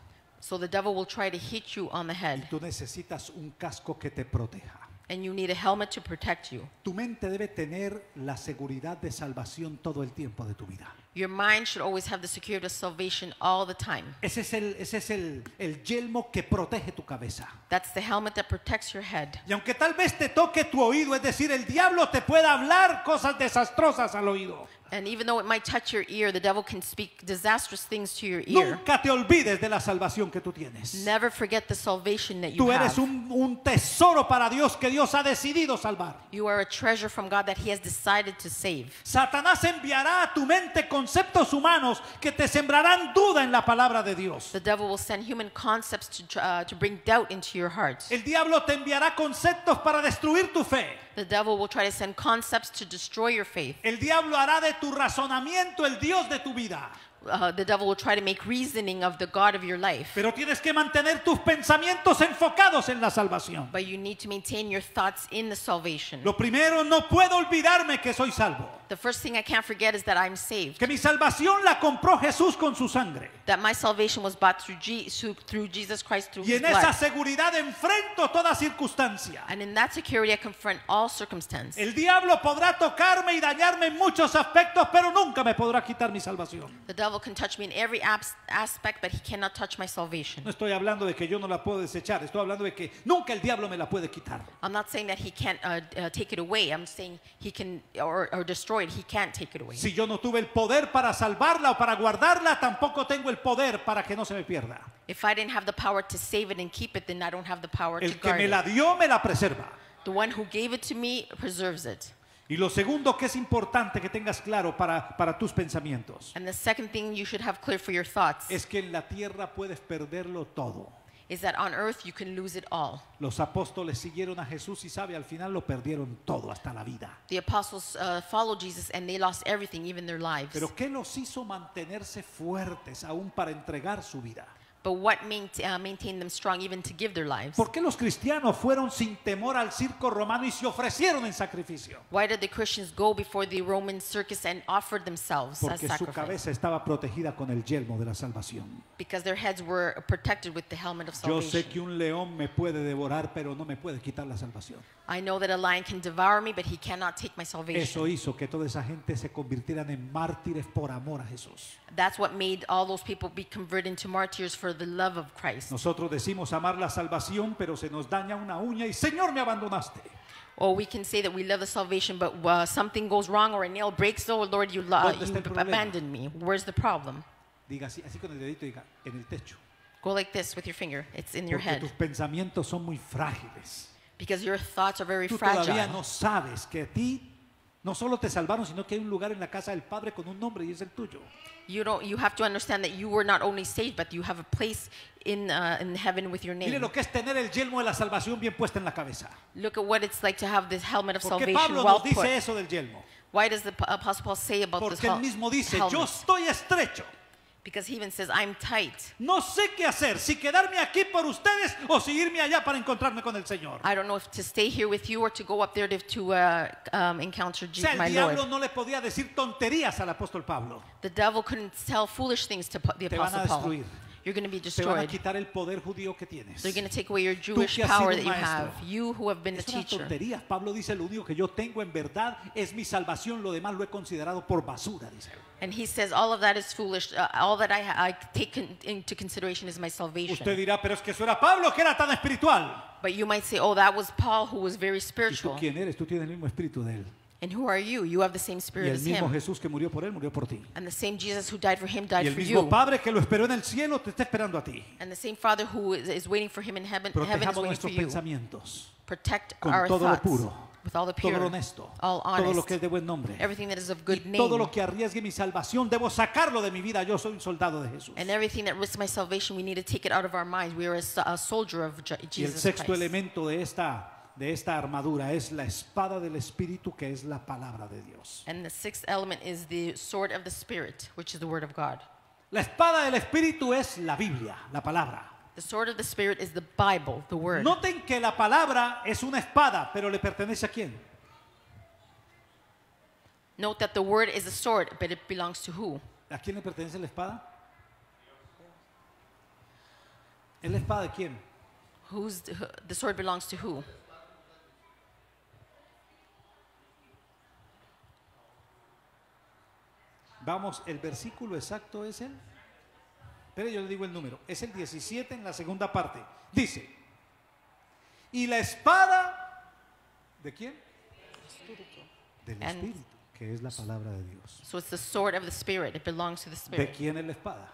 So the devil will try to hit you on the head, Tú necesitas un casco que te proteja. and you need a helmet to protect you. Tu mente debe tener la seguridad de salvación todo el tiempo de tu vida. Your mind should always have the security of salvation all the time. Ese es el, ese es el, el yelmo que protege tu cabeza. That's the helmet that protects your head. Y aunque tal vez te toque tu oído, es decir, el diablo te pueda hablar cosas desastrosas al oído. And even though it might touch your ear, the devil can speak disastrous things to your ear. Nunca te olvides de la salvación que tú tienes. Never forget the salvation that you Tú eres have. un, un tesoro para Dios que Dios ha decidido salvar. You are a treasure from God that He has decided to save. Satanás enviará a tu mente conceptos humanos que te sembrarán duda en la palabra de Dios. The devil will send human concepts to, tr- uh, to bring doubt into your heart. El diablo te enviará conceptos para destruir tu fe. The devil will try to send concepts to destroy your faith. El diablo hará de tu razonamiento el Dios de tu vida. Uh, the devil will try to make reasoning of the God of your life. Pero tienes que mantener tus pensamientos enfocados en la salvación. But you need to maintain your thoughts in the salvation. Lo primero, no puedo olvidarme que soy salvo. The first thing I can't forget is that I'm saved. Que mi salvación la compró Jesús con su sangre. That my salvation was bought through, Je- through Jesus Christ through Y his en esa blood. seguridad enfrento toda circunstancia. And in that security, I confront all circumstance. El diablo podrá tocarme y dañarme en muchos aspectos, pero nunca me podrá quitar mi salvación. The devil can touch me in every aspect, but he cannot touch my salvation. No estoy hablando de que yo no la puedo desechar, estoy hablando de que nunca el diablo me la puede quitar. I'm not saying that he can't uh, uh, take it away. I'm saying he can, or, or destroy it. He can't take it away. Si yo no tuve el poder para salvarla o para guardarla, tampoco tengo el poder para que no se me pierda. If I didn't have the power to save it and keep it, then I don't have the power to El que guard me it. la dio me la preserva. The one who gave it to me preserves it. Y lo segundo que es importante que tengas claro para, para tus pensamientos And the second thing you should have clear for your thoughts es que en la tierra puedes perderlo todo. is that on earth you can lose it all. Los apóstoles siguieron a Jesús y sabe, al final lo perdieron todo, hasta la vida. The apostles uh, followed Jesus and they lost everything, even their lives. Pero ¿qué los hizo mantenerse fuertes aún para entregar su vida? But what uh, maintained them strong even to give their lives? ¿Por qué los cristianos fueron sin temor al circo romano y se ofrecieron en sacrificio? Why did the Christians go before the Roman circus and offered themselves as Porque su sacrifice? cabeza estaba protegida con el yelmo de la salvación. Because their heads were protected with the helmet of Yo sé salvation. que un león me puede devorar, pero no me puede quitar la salvación. I know that a lion can devour me, but he cannot take my Eso salvation. hizo que toda esa gente se convirtieran en mártires por amor a Jesús. That's what made all those people be converted into martyrs for the love of Christ. Nosotros decimos amar la salvación, pero se nos daña una uña y Señor me abandonaste. Or we can say that we love the salvation, but uh, something goes wrong or a nail breaks. Oh Lord, you, lo- ¿Dónde está you el problema? abandoned me. Where's the problem? Diga así, así con el dedito, diga, en el techo. Go like this with your finger. It's in your Porque head. tus pensamientos son muy frágiles. Because your thoughts are very Tú fragile. todavía no sabes que a ti no solo te salvaron, sino que hay un lugar en la casa del Padre con un nombre y es el tuyo. You don't. You have to understand that you were not only saved, but you have a place in uh, in heaven with your Mire name. lo que es tener el yelmo de la salvación bien puesto en la cabeza. Look at what it's like to have this helmet of ¿Por qué salvation Pablo well nos dice put. eso del yelmo? Why does the Apostle Paul say about this Porque él hel- mismo dice, yo helmet? estoy estrecho. Because he even says, "I'm tight. No sé qué hacer, si quedarme aquí por ustedes o si irme allá para encontrarme con el Señor. I don't know if to stay here with you or to go up there to, to uh, um, encounter O sea, my el Lord." diablo no le podía decir tonterías al apóstol Pablo. The devil couldn't tell foolish things to Pa- the Te van a Apostle Paul. destruir. You're going to be Te van a destroyed. quitar el poder judío que tienes. They're going to take away your Jewish power that you have. You who have been a Es una teacher. tontería. Pablo dice, lo único que yo tengo en verdad es mi salvación, lo demás lo he considerado por basura, dice. And he says, all of that is foolish. Uh, all that I, I take con- into consideration is my salvation. Usted dirá, pero es que eso era Pablo que era tan espiritual. But you might say, oh, that was Paul who was very ¿Y tú spiritual. quién eres? Tú tienes el mismo espíritu de él. And who are you? You have the same Y spirit el as mismo him. Jesús que murió por él, murió por ti. And the same Jesus who died for him Y died el for mismo you. Padre que lo esperó en el cielo te está esperando a ti. And the same Father who is, is waiting for him in heaven, heaven is Protejamos waiting for nuestros you. pensamientos Protect con our todo lo thoughts puro, with all the todo pure, lo honesto, all todo lo honest, que es de buen nombre. everything that is of good Y todo name. lo que arriesgue mi salvación, debo sacarlo de mi vida. Yo soy un soldado de Jesús. And everything that risks my salvation, we need to take it out of our minds. We are a, so- a soldier of Y el Jesus sexto Christ. elemento de esta, de esta armadura es la espada del Espíritu, que es la palabra de Dios. And the sixth element is the sword of the Spirit, which is the word of God. La espada del Espíritu es la Biblia, la palabra. The sword of the Spirit is the Bible, the word. Noten que la palabra es una espada, pero le pertenece a quién? Note that the word is a sword, but it belongs to who? ¿A quién le pertenece la espada? ¿Es la espada de quién? Who's the, the sword belongs to who? Vamos, el versículo exacto es el. Pero yo le digo el número. Es el 17 en la segunda parte. Dice: Y la espada. ¿De quién? Del Espíritu, que es la palabra de Dios. So it's the sword of the Spirit. It belongs to the ¿De Spirit. quién es la espada?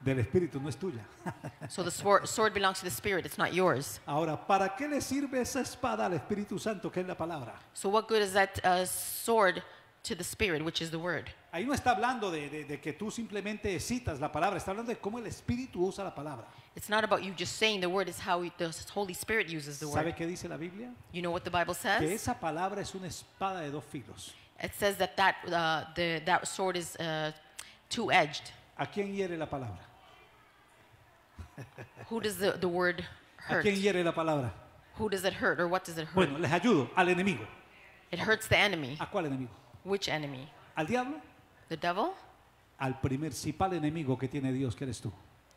Del Espíritu, no es tuya. [laughs] So the sword, sword belongs to the Spirit. It's not yours. Ahora, ¿para qué le sirve esa espada al Espíritu Santo, que es la palabra? So what good is that uh, sword to the Spirit, which is the word? Ahí no está hablando de, de- de que tú simplemente citas la palabra, está hablando de cómo el Espíritu usa la palabra. It's not about you just saying the word. It's how the Holy Spirit uses the ¿Sabe word. qué dice la Biblia? You know what the Bible Que says? esa palabra es una espada de dos filos. It says that that uh, the that sword is uh, two edged. ¿A quién hiere la palabra? [laughs] Who does the, the word ¿A hurt? quién hiere la palabra? Who does it hurt or what does it hurt? Bueno, les ayudo. Al enemigo. It hurts the enemy. ¿A cuál enemigo? Which enemy? ¿Al diablo? The devil? Al principal enemigo que tiene Dios, que eres tú.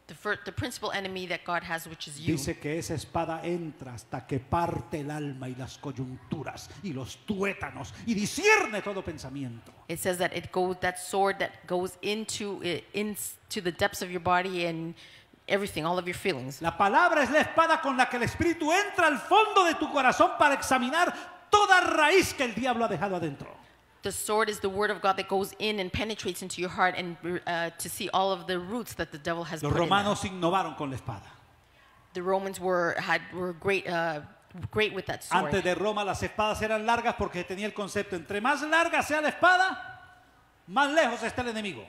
The, fir- the principal enemy that God has, which is you. Dice que esa espada entra hasta que parte el alma y las coyunturas y los tuétanos y discierne todo pensamiento. It says that it goes that sword that goes into into the depths of your body and everything, all of your feelings. La palabra es la espada con la que el Espíritu entra al fondo de tu corazón para examinar toda raíz que el diablo ha dejado adentro. The sword is the word of God that goes in and penetrates into your heart and uh, to see all of the roots that the devil has Los put in. romanos innovaron con la espada. The Romans were had were great uh, great with that sword. Antes de Roma las espadas eran largas porque tenía el concepto, entre más larga sea la espada, más lejos está el enemigo.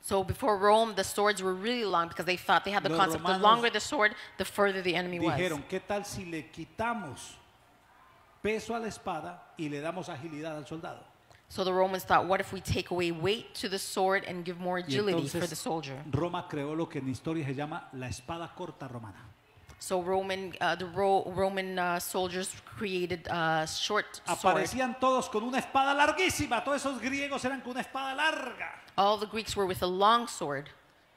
So before Rome, the swords were really long because they thought they had the Los concept: the romanos longer the sword, the further the enemy was. Dijeron, ¿qué tal si le quitamos peso a la espada y le damos agilidad al soldado? So the Romans thought, what if we take away weight to the sword and give more Y agility for the entonces soldier? Roma creó lo que en historia se llama la espada corta romana. So Roman, uh, the Ro- Roman uh, soldiers created a short sword. Aparecían todos con una espada larguísima, todos esos griegos eran con una espada larga All the Greeks were with a long sword,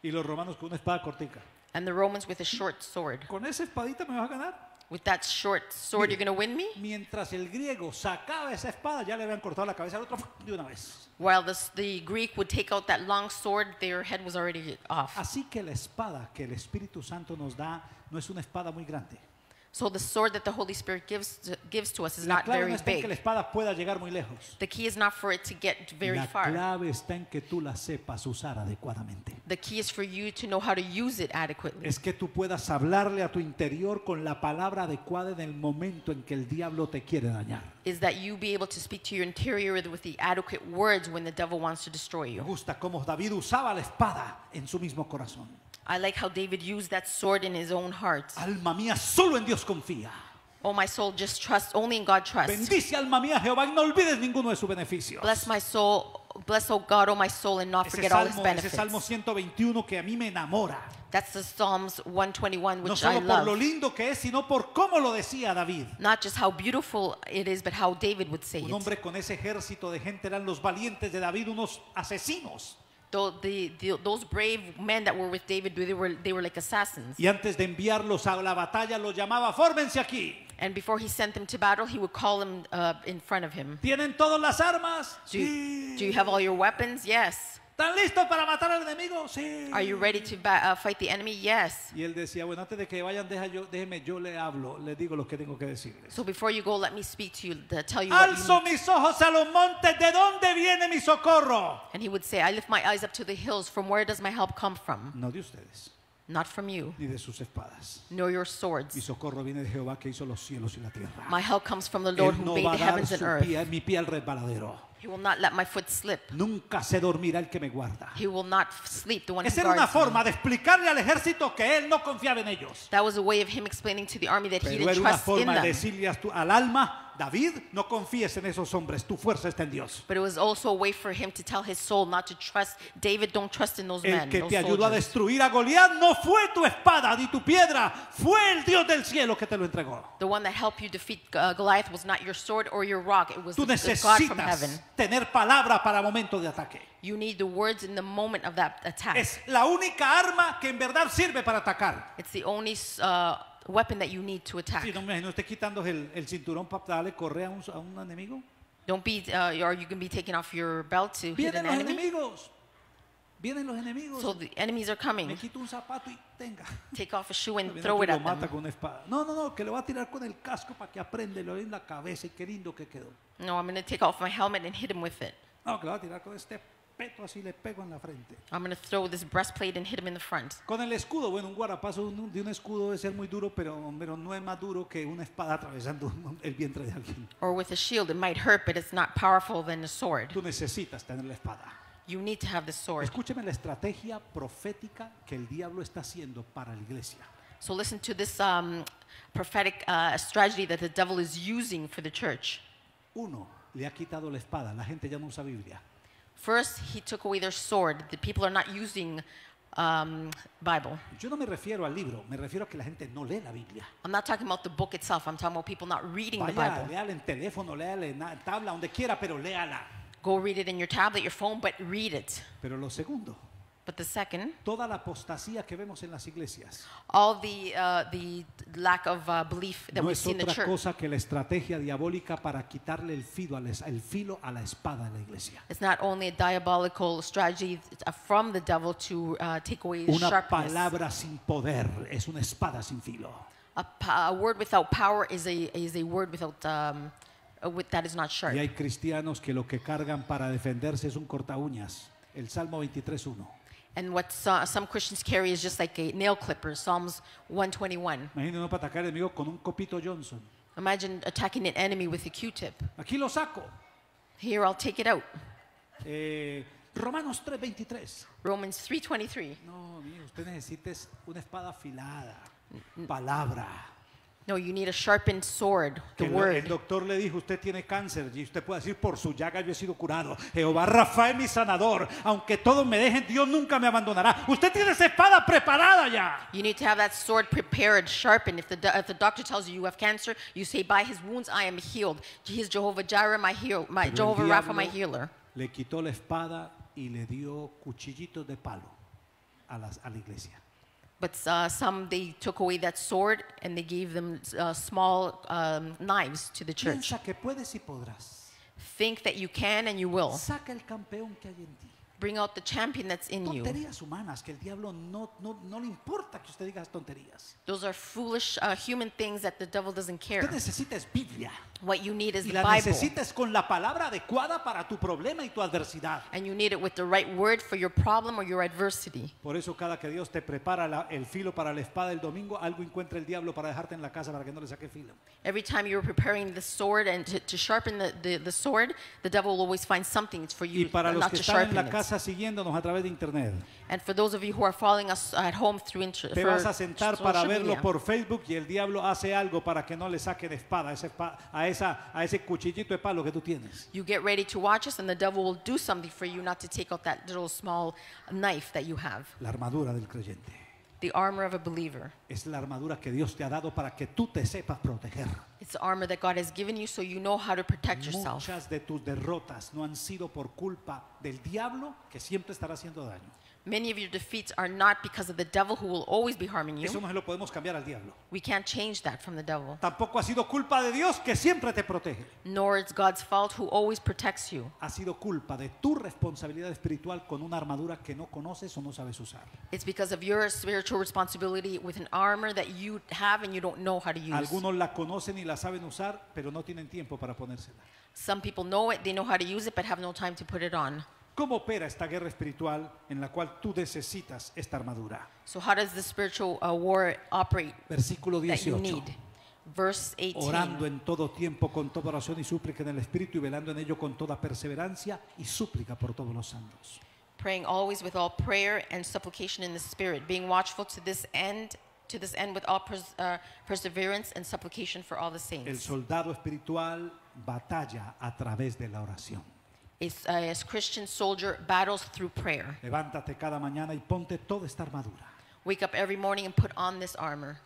y los romanos con una espada cortica. and the Romans with a short sword. ¿Con esa espadita me vas a ganar? With that short sword, Mire. you're to win me? Mientras el griego sacaba esa espada, ya le habían cortado la cabeza al otro de una vez. While this, the Greek would take out that long sword, their head was already off. Así que la espada que el Espíritu Santo nos da no es una espada muy grande. So the sword that the Holy Spirit gives to, gives to us is La not clave very no está en que la big. espada pueda llegar muy lejos. The key is not for it to get very La far. clave está en que tú la sepas usar adecuadamente. The key is for you to know how to use it adequately. Es que tú puedas hablarle a tu interior con la palabra adecuada en el momento en que el diablo te quiere dañar. Is that you be able to speak to your interior with- with the adequate words when the devil wants to destroy Me you. gusta cómo David usaba la espada en su mismo corazón. I like how David used that sword in his own heart. Alma mía, solo en Dios confía. Oh, my soul, just trust, only in God trust. Bendice alma mía Jehová y no olvides ninguno de sus beneficios. Bless my soul, bless, oh God, oh my soul, and not Ese forget all his salmo, ese salmo benefits. 121 que a mí me enamora. That's the Psalms 121, No which I solo por lo love. lindo que es, sino por cómo lo decía David. Not just how beautiful it is, but how David would say Un it. hombre con ese ejército de gente eran los valientes de David, unos asesinos. The, the, those brave men that were with David, they were, they were like assassins. Y antes de enviarlos a la batalla, los llamaba, fórmense aquí. And before he sent them to battle, he would call them uh, in front of him. ¿Tienen todas las armas? Do you, do you have all your weapons? Yes. ¿Están listos para matar al enemigo? Sí. Are you ready to uh, fight the enemy? Yes. Y él decía, bueno, antes de que vayan, deja yo, déjeme, yo le hablo, le digo lo que tengo que decirles. So before you go, let me speak to you, to tell you what you Alzo need. mis ojos a los montes, ¿de dónde viene mi socorro? And he would say, I lift my eyes up to the hills. From where does my help come from? No de ustedes, Not from you, ni de sus espadas. nor your Mi swords. socorro viene de Jehová que hizo los cielos y la tierra. My help comes from the Lord Él who no made va the a heavens and earth. pie, mi pie al resbaladero. He will not let my foot slip. Nunca se dormirá el que me guarda. He will not sleep, the one who Esa era una forma de explicarle al ejército que él no confiaba en ellos. That was a way of him explaining to the army that he Pero didn't era una trust in forma de decirle al alma, David, no confíes en esos hombres, tu fuerza está en Dios. But it was also a way for him to tell his soul not to trust. David, don't trust in those El men, que those te ayudó a soldiers. destruir a Goliat no fue tu espada ni tu piedra, fue el Dios del cielo que te lo entregó. The one that helped you defeat uh, Goliath was not your sword or your rock. It was Tú the, the God from heaven. necesitas tener palabra para momentos de ataque. You need the words in the moment of that attack. Es la única arma que en verdad sirve para atacar. It's the only uh, weapon that you need to attack. Si no me imagino usted quitándose el, el cinturón para darle correa a un, a un enemigo. Don't be, uh, or you can be taking off your belt to hit Vienen an los enemy. enemigos. Vienen los enemigos. So the enemies are Me coming. quito un zapato y tenga. Take off a shoe and [laughs] Viene throw otro it lo at mata them. con una espada. No, no, no, que le va a tirar con el casco para que le doy en la cabeza y qué lindo que quedó. No, I'm going to take off my helmet and hit him with it. No, que le va a tirar con este peto así le pego en la frente. I'm going to throw this breastplate and hit him in the front. Con el escudo, bueno, un guarapazo de un- de un escudo debe ser muy duro, pero, pero no es más duro que una espada atravesando [laughs] el vientre de alguien. Or with a shield, it might hurt, but it's not powerful than a sword. Tú necesitas tener la espada. You need to have the sword. Escúcheme la estrategia profética que el diablo está haciendo para la iglesia. So listen to this um, prophetic uh, strategy that the devil is using for the church. Uno, le ha quitado la espada. La gente ya no usa Biblia. First, he took away their sword. The people are not using um, Bible. Yo no me refiero al libro, me refiero a que la gente no lee la Biblia. I'm not talking about the book itself. I'm talking about people not reading the Vaya, Bible. léala en teléfono, léala en tabla, donde quiera, pero léala. Go read it in your tablet, your phone, but read it. Pero lo segundo, But the second, toda la apostasía que vemos en las iglesias all the uh, the lack of uh, belief that no we es see in the otra church cosa que la estrategia diabólica para quitarle el filo, a la, el filo a la espada de la iglesia. It's not only a diabolical strategy uh, from the devil to uh, take away Una sharpness. palabra sin poder es una espada sin filo. A, pa- a word without power is a is a word without um, a wit that is not sharp. Y hay cristianos que lo que cargan para defenderse es un corta uñas. El Salmo 23.1. And what so- some Christians carry is just like a nail clipper. Psalms 121. Imagínate uno para atacar al enemigo con un copito Johnson. Imagine attacking an enemy with a Q-tip. Aquí lo saco. Here, I'll take it out. Eh, Romanos 3.23. Romans 3:23. No, amigo, usted necesita es una espada afilada. Palabra. No, you need a sharpened sword, the el, el word. doctor le dijo, usted tiene cáncer y usted puede decir, por su llaga yo he sido curado. Jehová Rafa es mi sanador. Aunque todos me dejen, Dios nunca me abandonará. Usted tiene esa espada preparada ya. You need to have that sword prepared, sharpened. If the, do- if the doctor tells you you have cancer, you say, By his wounds I am healed. He is Jehovah Jireh, my, heal, my Pero el Jehovah Rapha, my diablo healer. Le quitó la espada y le dio cuchillitos de palo a, las- a la iglesia. But uh, some, they took away that sword and they gave them uh, small um, knives to the church. Piensa que puedes y podrás. Think that you can and you will. Saca el campeón que hay en ti. Bring out the champion that's in you. Tonterías humanas que el diablo no, no, no le importa que usted diga esas tonterías. Those are foolish uh, human things that the devil doesn't care. Usted necesita es Biblia. What you need is Y the la Bible. necesitas con la palabra adecuada para tu problema y tu adversidad. And you need it with the right word for your problem or your adversity. Por eso cada que Dios te prepara la- el filo para la espada el domingo, algo encuentra el diablo para dejarte en la casa para que no le saque filo. Every time you're preparing the sword and to, to sharpen the, the, the sword, the devil will always find something for Y you los que to están en sharpen la it. Casa siguiéndonos a través de internet, And for those of you who are following us at home through inter- te vas a sentar para verlo media, por Facebook y el diablo hace algo para que no le saque de espada esa, a ese cuchillito de palo que tú tienes. You get ready to watch us, and the devil will do something for you not to take out that little small knife that you have. La armadura del creyente The armor of a believer. es la armadura que Dios te ha dado para que tú te sepas proteger. It's the armor that God has given you so you know how to protect yourself. Muchas de tus derrotas no han sido por culpa del diablo que siempre estará haciendo daño. Many of your defeats are not because of the devil who will always be harming Eso you. no se lo podemos cambiar al diablo. We can't change that from the devil. Tampoco ha sido culpa de Dios que siempre te protege. Nor it's God's fault who always protects you. Ha sido culpa de tu responsabilidad espiritual con una armadura que no conoces o no sabes usar. It's because of your spiritual responsibility with an armor that you have and you don't know how to use. Algunos la conocen y la saben usar, pero no tienen tiempo para ponérsela. Some people know it, they know how to use it, but have no time to put it on. ¿Cómo opera esta guerra espiritual en la cual tú necesitas esta armadura? So, how does the spiritual uh, war operate Versículo that you 18. need? Verse 18. Orando en todo tiempo con toda oración y súplica en el Espíritu y velando en ello con toda perseverancia y súplica por todos los santos. Praying always with all prayer and supplication in the Spirit, being watchful to this end. To this end, with all pers- uh, perseverance and supplication for all the El saints. soldado espiritual batalla a través de la oración. As, uh, as Christian soldier battles through prayer. Levántate cada mañana y ponte toda esta armadura. Wake up every morning and put on this armor.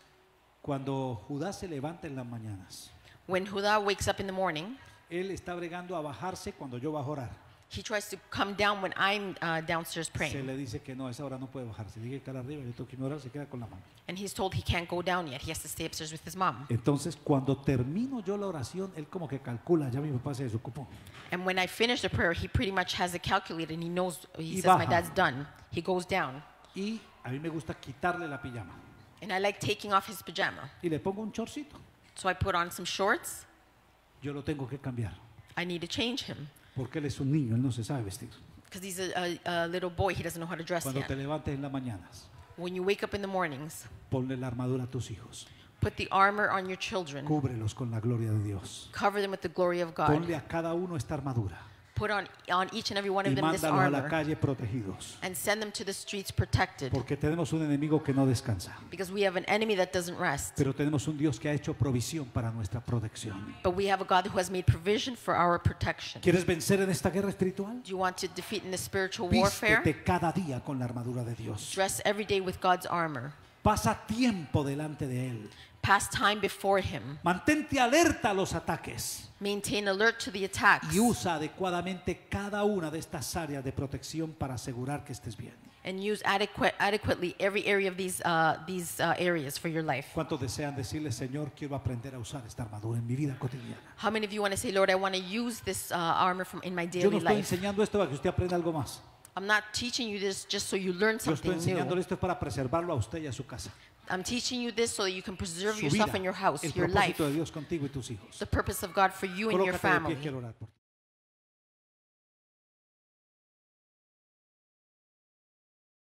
Cuando Judá se levanta en las mañanas, When Huda wakes up in the morning, él está bregando a bajarse cuando yo bajo a orar. He tries to come down when I'm uh, downstairs Se praying. le dice que no, a esa hora no puede bajarse. Diga que cara arriba, yo tengo que irme a orar, se queda con la mano. And he's told he can't go down yet. He has to stay upstairs with his mom. Entonces, cuando termino yo la oración, él como que calcula, ya mi papá se desocupó. And when I finish the prayer, he pretty much has it calculated and he knows, he Y says, my baja. dad's done. He goes down. Y a mí me gusta quitarle la pijama. And I like taking off his pajama. Y le pongo un chorcito. So I put on some shorts. Yo lo tengo que cambiar. I need to change him Porque él es un niño, él no se sabe vestir. because he's a, a, a little boy. He doesn't know how to dress Cuando yet. te levantes en las mañanas, When you wake up in the mornings, ponle la armadura a tus hijos. put the armor on your children. Cúbrelos con la gloria de Dios. Cover them with the glory of God. Ponle a cada uno esta armadura. Put on, on each and every one of y them this mándalos a la armor calle protegidos. and send them to the streets protected Porque tenemos un enemigo que no descansa. because we have an enemy that doesn't rest. Pero tenemos un Dios que ha hecho provisión para nuestra protección. But we have a God who has made provision for our protection. ¿Quieres vencer en esta guerra espiritual? Do you want to defeat in the spiritual warfare? Vístete cada día con la armadura de Dios. Dress every day with God's armor. Pasa tiempo delante de Él. Pass time before Him. Mantente alerta a los ataques Maintain alert to the attacks. y usa adecuadamente cada una de estas áreas de protección para asegurar que estés bien. And use adequate, adequately every area of these, uh, these uh, areas for your life. ¿Cuántos desean decirle, Señor, quiero aprender a usar esta armadura en mi vida cotidiana? How many of you want to say, Lord, I want to use this uh, armor from, in my Yo no daily estoy life? enseñando esto para que usted aprenda algo más. I'm not teaching you this just so you learn Yo estoy something enseñándole new. esto para preservarlo a usted y a su casa. I'm teaching you this so that you can preserve yourself and your house, your life, propósito Dios y tus hijos. the purpose of God for you and your Colócate de pie, family.